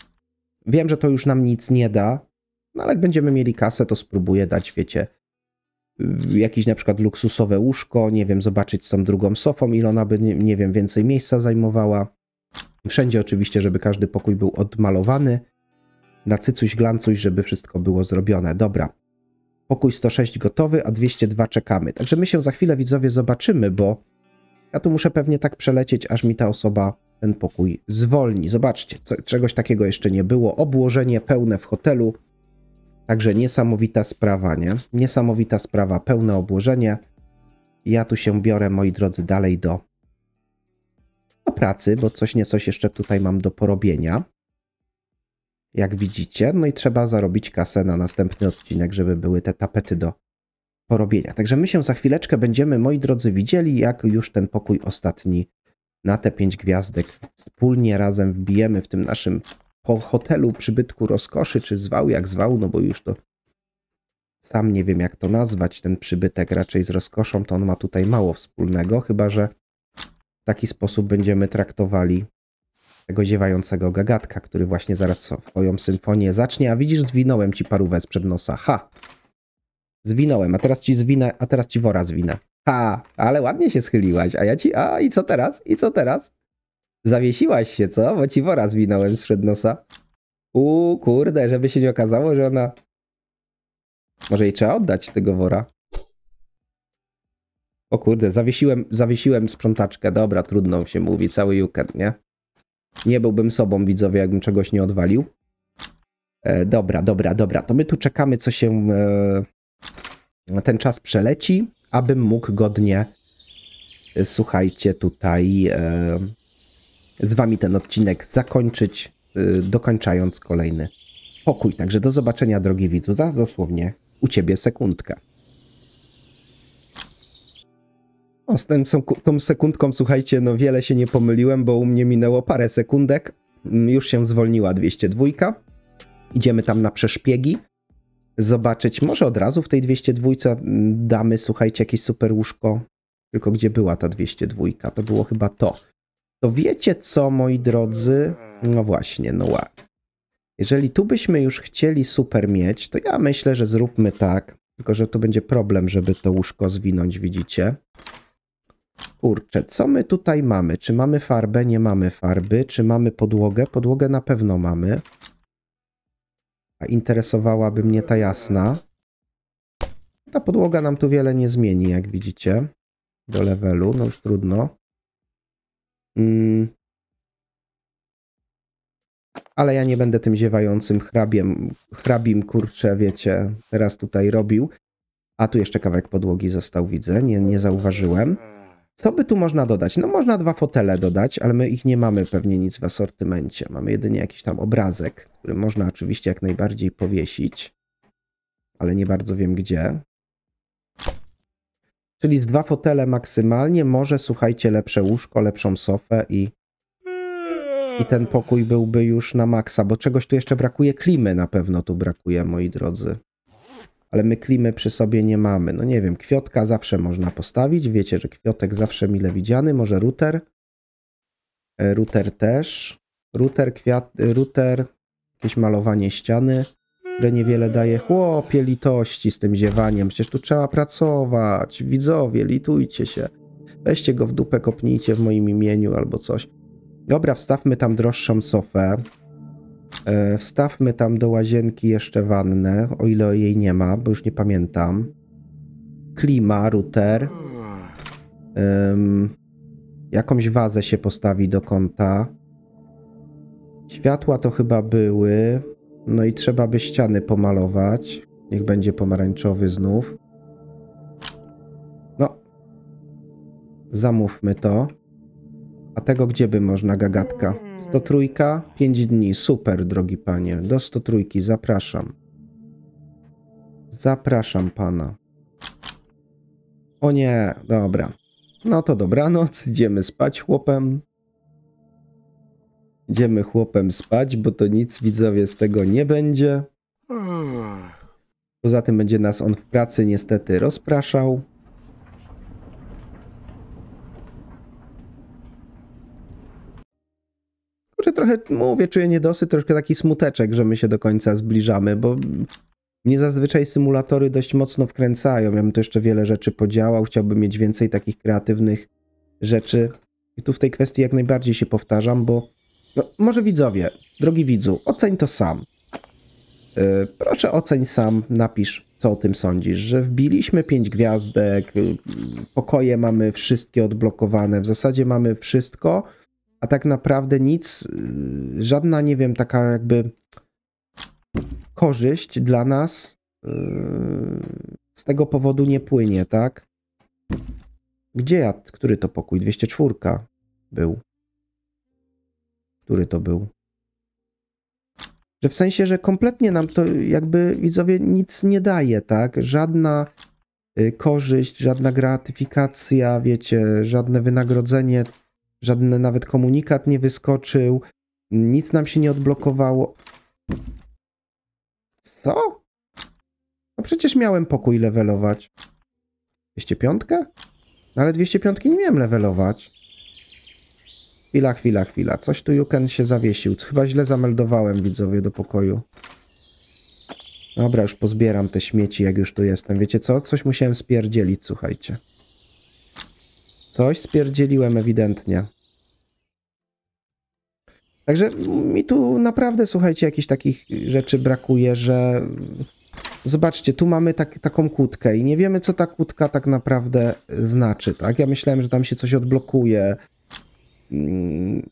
Wiem, że to już nam nic nie da, no ale jak będziemy mieli kasę, to spróbuję dać, wiecie, jakieś na przykład luksusowe łóżko, nie wiem, zobaczyć z tą drugą sofą, ile ona by, nie wiem, więcej miejsca zajmowała. Wszędzie oczywiście, żeby każdy pokój był odmalowany na cycuś glancuś, żeby wszystko było zrobione. Dobra. Pokój 106 gotowy, a 202 czekamy. Także my się za chwilę widzowie zobaczymy, bo Ja tu muszę pewnie tak przelecieć, aż mi ta osoba ten pokój zwolni. Zobaczcie, co, czegoś takiego jeszcze nie było. Obłożenie pełne w hotelu. Także niesamowita sprawa, nie? Niesamowita sprawa, pełne obłożenie. Ja tu się biorę, moi drodzy, dalej do, do pracy, bo coś nie coś jeszcze tutaj mam do porobienia. Jak widzicie, no i trzeba zarobić kasę na następny odcinek, żeby były te tapety do porobienia. Także my się za chwileczkę będziemy, moi drodzy, widzieli, jak już ten pokój ostatni na te pięć gwiazdek wspólnie razem wbijemy w tym naszym hotelu, przybytku rozkoszy, czy zwał jak zwał, no bo już to sam nie wiem jak to nazwać, ten przybytek raczej z rozkoszą, to on ma tutaj mało wspólnego, chyba że w taki sposób będziemy traktowali tego ziewającego gagatka, który właśnie zaraz swoją symfonię zacznie, a widzisz, zwinąłem ci parówę sprzed nosa, ha! Zwinąłem, a teraz ci zwinę, a teraz ci wora zwinę. Ha, ale ładnie się schyliłaś, a ja ci, a i co teraz? I co teraz? Zawiesiłaś się, co? Bo ci wora zwinąłem sprzed nosa. U kurde, żeby się nie okazało, że ona... Może jej trzeba oddać tego wora. O kurde, zawiesiłem, zawiesiłem sprzątaczkę. Dobra, trudno się mówi, cały weekend, nie? Nie byłbym sobą, widzowie, jakbym czegoś nie odwalił. E, dobra, dobra, dobra. To my tu czekamy, co się e, ten czas przeleci, abym mógł godnie, e, słuchajcie, tutaj e, z wami ten odcinek zakończyć, e, dokończając kolejny pokój. Także do zobaczenia, drogi widzu, za dosłownie u ciebie sekundkę. O, z tym, tą sekundką, słuchajcie, no wiele się nie pomyliłem, bo u mnie minęło parę sekundek. Mm, Już się zwolniła 202. Idziemy tam na przeszpiegi. Zobaczyć, może od razu w tej 202 mm, damy, słuchajcie, jakieś super łóżko. Tylko gdzie była ta 202? To było chyba to. To wiecie co, moi drodzy? No właśnie, no ładnie. Jeżeli tu byśmy już chcieli super mieć, to ja myślę, że zróbmy tak. Tylko, że to będzie problem, żeby to łóżko zwinąć, widzicie? Kurczę, co my tutaj mamy? Czy mamy farbę? Nie mamy farby. Czy mamy podłogę? Podłogę na pewno mamy. A interesowałaby mnie ta jasna. Ta podłoga nam tu wiele nie zmieni, jak widzicie. Do levelu, no już trudno. Mm. Ale ja nie będę tym ziewającym hrabiem, hrabim, kurczę, wiecie, teraz tutaj robił. A tu jeszcze kawałek podłogi został, widzę, nie, nie zauważyłem. Co by tu można dodać? No można dwa fotele dodać, ale my ich nie mamy pewnie nic w asortymencie. Mamy jedynie jakiś tam obrazek, który można oczywiście jak najbardziej powiesić, ale nie bardzo wiem gdzie. Czyli z dwa fotele maksymalnie, może słuchajcie, lepsze łóżko, lepszą sofę i, i ten pokój byłby już na maksa, bo czegoś tu jeszcze brakuje, klimy na pewno tu brakuje, moi drodzy ale my klimy przy sobie nie mamy. No nie wiem, kwiotka zawsze można postawić. Wiecie, że kwiotek zawsze mile widziany. Może router? E, router też. Router, kwiat, router, jakieś malowanie ściany, które niewiele daje. Chłopie, litości z tym ziewaniem. Przecież tu trzeba pracować. Widzowie, litujcie się. Weźcie go w dupę, kopnijcie w moim imieniu albo coś. Dobra, wstawmy tam droższą sofę. E, wstawmy tam do łazienki jeszcze wannę, o ile jej nie ma, bo już nie pamiętam. Klima, router. Um, jakąś wazę się postawi do kąta. Światła to chyba były. No i trzeba by ściany pomalować. Niech będzie pomarańczowy znów. No. Zamówmy to. A tego gdzie by można, gagatka? 103, 5 dni. Super, drogi panie. Do 103 zapraszam. Zapraszam pana. O nie, dobra. No to dobranoc, idziemy spać chłopem. Idziemy chłopem spać, bo to nic widzowie z tego nie będzie. Poza tym będzie nas on w pracy niestety rozpraszał. Kurczę, trochę mówię, czuję niedosyt, troszkę taki smuteczek, że my się do końca zbliżamy, bo mnie zazwyczaj symulatory dość mocno wkręcają. Ja bym tu jeszcze wiele rzeczy podziałał, chciałbym mieć więcej takich kreatywnych rzeczy. I tu w tej kwestii jak najbardziej się powtarzam, bo no, może widzowie, drogi widzu, oceń to sam. Yy, proszę oceń sam, napisz Co o tym sądzisz? Że wbiliśmy pięć gwiazdek, y, pokoje mamy wszystkie odblokowane, w zasadzie mamy wszystko, a tak naprawdę nic, y, żadna, nie wiem, taka jakby korzyść dla nas y, z tego powodu nie płynie, tak? Gdzie ja? Który to pokój? 204 był. Który to był? Że w sensie, że kompletnie nam to jakby widzowie nic nie daje, tak? Żadna y, korzyść, żadna gratyfikacja, wiecie, żadne wynagrodzenie, żadny nawet komunikat nie wyskoczył, nic nam się nie odblokowało. Co? No przecież miałem pokój levelować. 205? No ale 205 nie miałem levelować. Chwila, chwila, chwila. Coś tu Juken się zawiesił. Chyba źle zameldowałem widzowie do pokoju. Dobra, już pozbieram te śmieci, jak już tu jestem. Wiecie co? Coś musiałem spierdzielić, słuchajcie. Coś spierdzieliłem ewidentnie. Także mi tu naprawdę, słuchajcie, jakichś takich rzeczy brakuje, że zobaczcie, tu mamy tak, taką kłódkę i nie wiemy, co ta kłódka tak naprawdę znaczy, tak? Ja myślałem, że tam się coś odblokuje. Mm,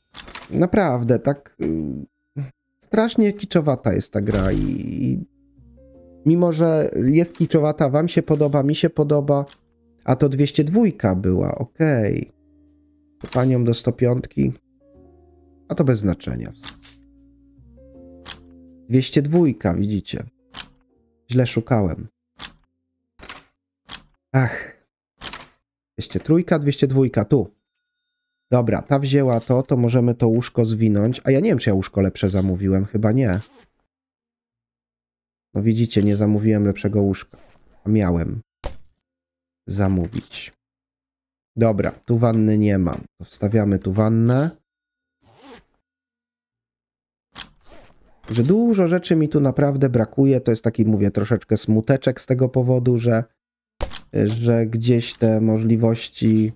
Naprawdę, tak y, strasznie kiczowata jest ta gra i, mimo, że jest kiczowata, wam się podoba, mi się podoba, a to 202 była, okej. Okay. Panią do 105. A to bez znaczenia. 202, widzicie. Źle szukałem. Ach. 203, 202, tu. Dobra, ta wzięła to, to możemy to łóżko zwinąć. A ja nie wiem, czy ja łóżko lepsze zamówiłem. Chyba nie. No widzicie, nie zamówiłem lepszego łóżka. A miałem zamówić. Dobra, tu wanny nie mam. To wstawiamy tu wannę. Że dużo rzeczy mi tu naprawdę brakuje. To jest taki, mówię, troszeczkę smuteczek z tego powodu, że, że gdzieś te możliwości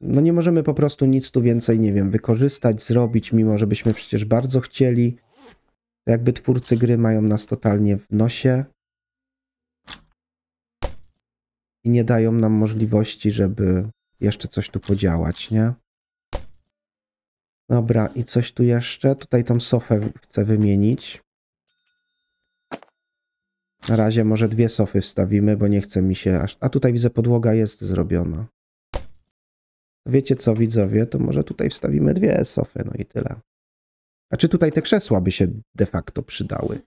no nie możemy po prostu nic tu więcej, nie wiem, wykorzystać, zrobić, mimo że byśmy przecież bardzo chcieli. Jakby twórcy gry mają nas totalnie w nosie i nie dają nam możliwości, żeby jeszcze coś tu podziałać, nie? Dobra, i coś tu jeszcze. Tutaj tą sofę chcę wymienić. Na razie może dwie sofy wstawimy, bo nie chce mi się aż... A tutaj widzę podłoga jest zrobiona. Wiecie co widzowie, to może tutaj wstawimy dwie sofy, no i tyle. A czy tutaj te krzesła by się de facto przydały?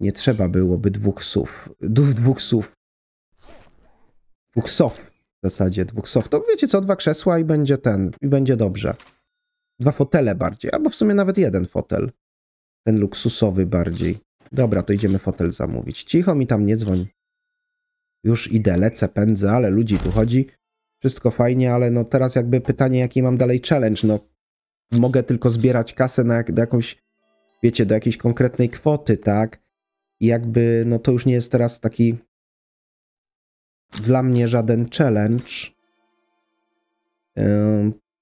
Nie trzeba byłoby dwóch sów. Dwóch sów. Dwóch sof w zasadzie, dwóch sof. To wiecie co, dwa krzesła i będzie ten, i będzie dobrze. Dwa fotele bardziej, albo w sumie nawet jeden fotel. Ten luksusowy bardziej. Dobra, to idziemy fotel zamówić. Cicho mi tam nie dzwoń. Już idę, lecę, pędzę, ale ludzi tu chodzi. Wszystko fajnie, ale no teraz jakby pytanie, jaki mam dalej challenge. No mogę tylko zbierać kasę na do jakąś, wiecie, do jakiejś konkretnej kwoty, tak? I jakby, no to już nie jest teraz taki dla mnie żaden challenge.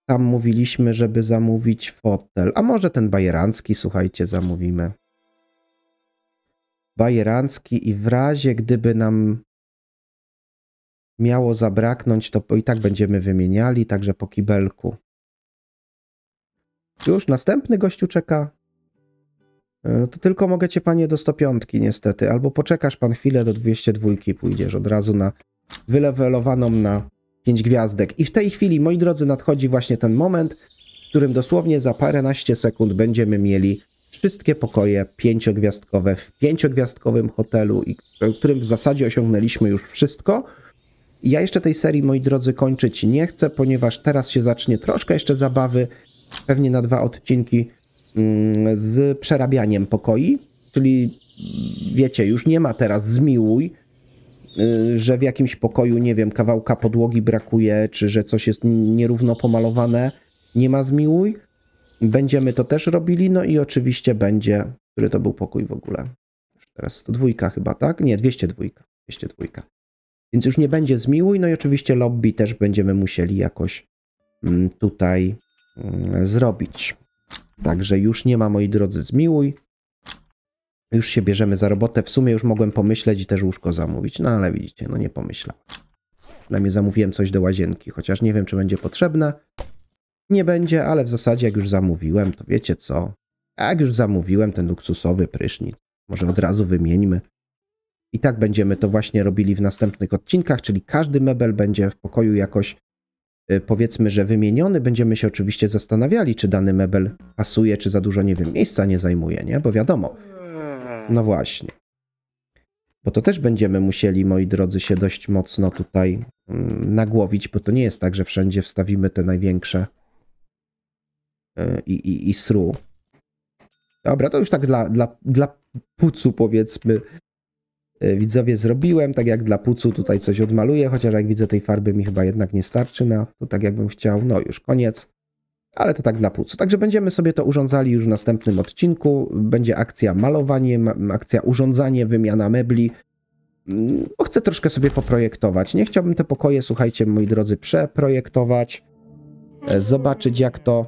Tam mówiliśmy, żeby zamówić fotel. A może ten bajerancki, słuchajcie, zamówimy bajerancki i w razie gdyby nam miało zabraknąć, to i tak będziemy wymieniali, także po kibelku. Już następny gościu czeka. E, to tylko mogę cię, panie, do 105 niestety. Albo poczekasz pan chwilę do 202 pójdziesz od razu na wylewelowaną na 5 gwiazdek. I w tej chwili, moi drodzy, nadchodzi właśnie ten moment, w którym dosłownie za paręnaście sekund będziemy mieli wszystkie pokoje pięciogwiazdkowe w pięciogwiazdkowym hotelu, w którym w zasadzie osiągnęliśmy już wszystko. Ja jeszcze tej serii, moi drodzy, kończyć nie chcę, ponieważ teraz się zacznie troszkę jeszcze zabawy, pewnie na dwa odcinki mm, z przerabianiem pokoi, czyli wiecie, już nie ma teraz zmiłuj, że w jakimś pokoju, nie wiem, kawałka podłogi brakuje, czy że coś jest nierówno pomalowane, nie ma zmiłuj, Będziemy to też robili, no i oczywiście będzie, który to był pokój w ogóle. Teraz 102 chyba, tak? Nie, 202. 202. Więc już nie będzie zmiłuj, no i oczywiście lobby też będziemy musieli jakoś mm, tutaj mm, zrobić. Także już nie ma, moi drodzy, zmiłuj. Już się bierzemy za robotę. W sumie już mogłem pomyśleć i też łóżko zamówić, no ale widzicie, no nie pomyślałem. Przynajmniej zamówiłem coś do łazienki, chociaż nie wiem, czy będzie potrzebne. Nie będzie, ale w zasadzie jak już zamówiłem, to wiecie co? Jak już zamówiłem ten luksusowy prysznic, może od razu wymieńmy. I tak będziemy to właśnie robili w następnych odcinkach, czyli każdy mebel będzie w pokoju jakoś y, powiedzmy, że wymieniony. Będziemy się oczywiście zastanawiali, czy dany mebel pasuje, czy za dużo, nie wiem, miejsca nie zajmuje, nie? Bo wiadomo. No właśnie. Bo to też będziemy musieli, moi drodzy, się dość mocno tutaj mm, nagłowić, bo to nie jest tak, że wszędzie wstawimy te największe y, i, i, i sru. Dobra, to już tak dla, dla, dla pucu powiedzmy y, widzowie zrobiłem, tak jak dla pucu tutaj coś odmaluję, chociaż jak widzę tej farby mi chyba jednak nie starczy na to tak jakbym chciał, no już koniec, ale to tak dla pucu. Także będziemy sobie to urządzali już w następnym odcinku, będzie akcja malowanie, ma- akcja urządzanie, wymiana mebli, bo chcę troszkę sobie poprojektować. Nie chciałbym te pokoje, słuchajcie moi drodzy, przeprojektować, e, zobaczyć jak to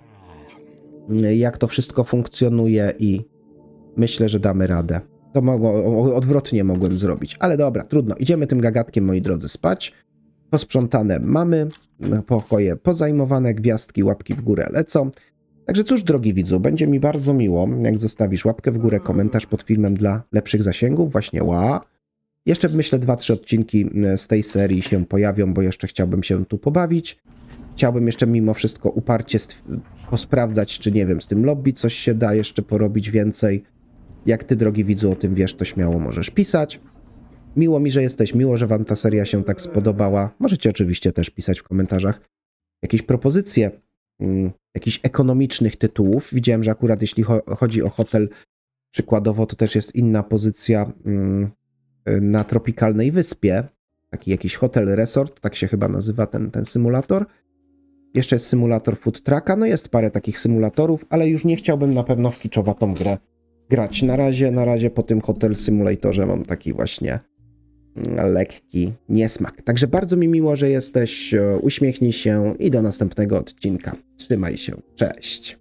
jak to wszystko funkcjonuje i myślę, że damy radę. To mogło, odwrotnie mogłem zrobić, ale dobra, trudno. Idziemy tym gagatkiem, moi drodzy, spać. Posprzątane mamy, pokoje pozajmowane, gwiazdki, łapki w górę lecą. Także cóż, drogi widzu, będzie mi bardzo miło, jak zostawisz łapkę w górę, komentarz pod filmem dla lepszych zasięgów, właśnie ła. Jeszcze myślę, dwa, trzy odcinki z tej serii się pojawią, bo jeszcze chciałbym się tu pobawić. Chciałbym jeszcze mimo wszystko uparcie posprawdzać, czy nie wiem, z tym lobby coś się da jeszcze porobić więcej. Jak ty, drogi widzu, o tym wiesz, to śmiało możesz pisać. Miło mi, że jesteś, miło, że wam ta seria się tak spodobała. Możecie oczywiście też pisać w komentarzach jakieś propozycje mm, jakichś ekonomicznych tytułów. Widziałem, że akurat jeśli cho chodzi o hotel, przykładowo, to też jest inna pozycja mm, na tropikalnej wyspie. Taki jakiś hotel resort, tak się chyba nazywa ten, ten symulator. Jeszcze jest symulator food trucka, no jest parę takich symulatorów, ale już nie chciałbym na pewno w kiczowatą grę grać. Na razie, na razie po tym Hotel Simulatorze mam taki właśnie lekki niesmak. Także bardzo mi miło, że jesteś. Uśmiechnij się i do następnego odcinka. Trzymaj się. Cześć.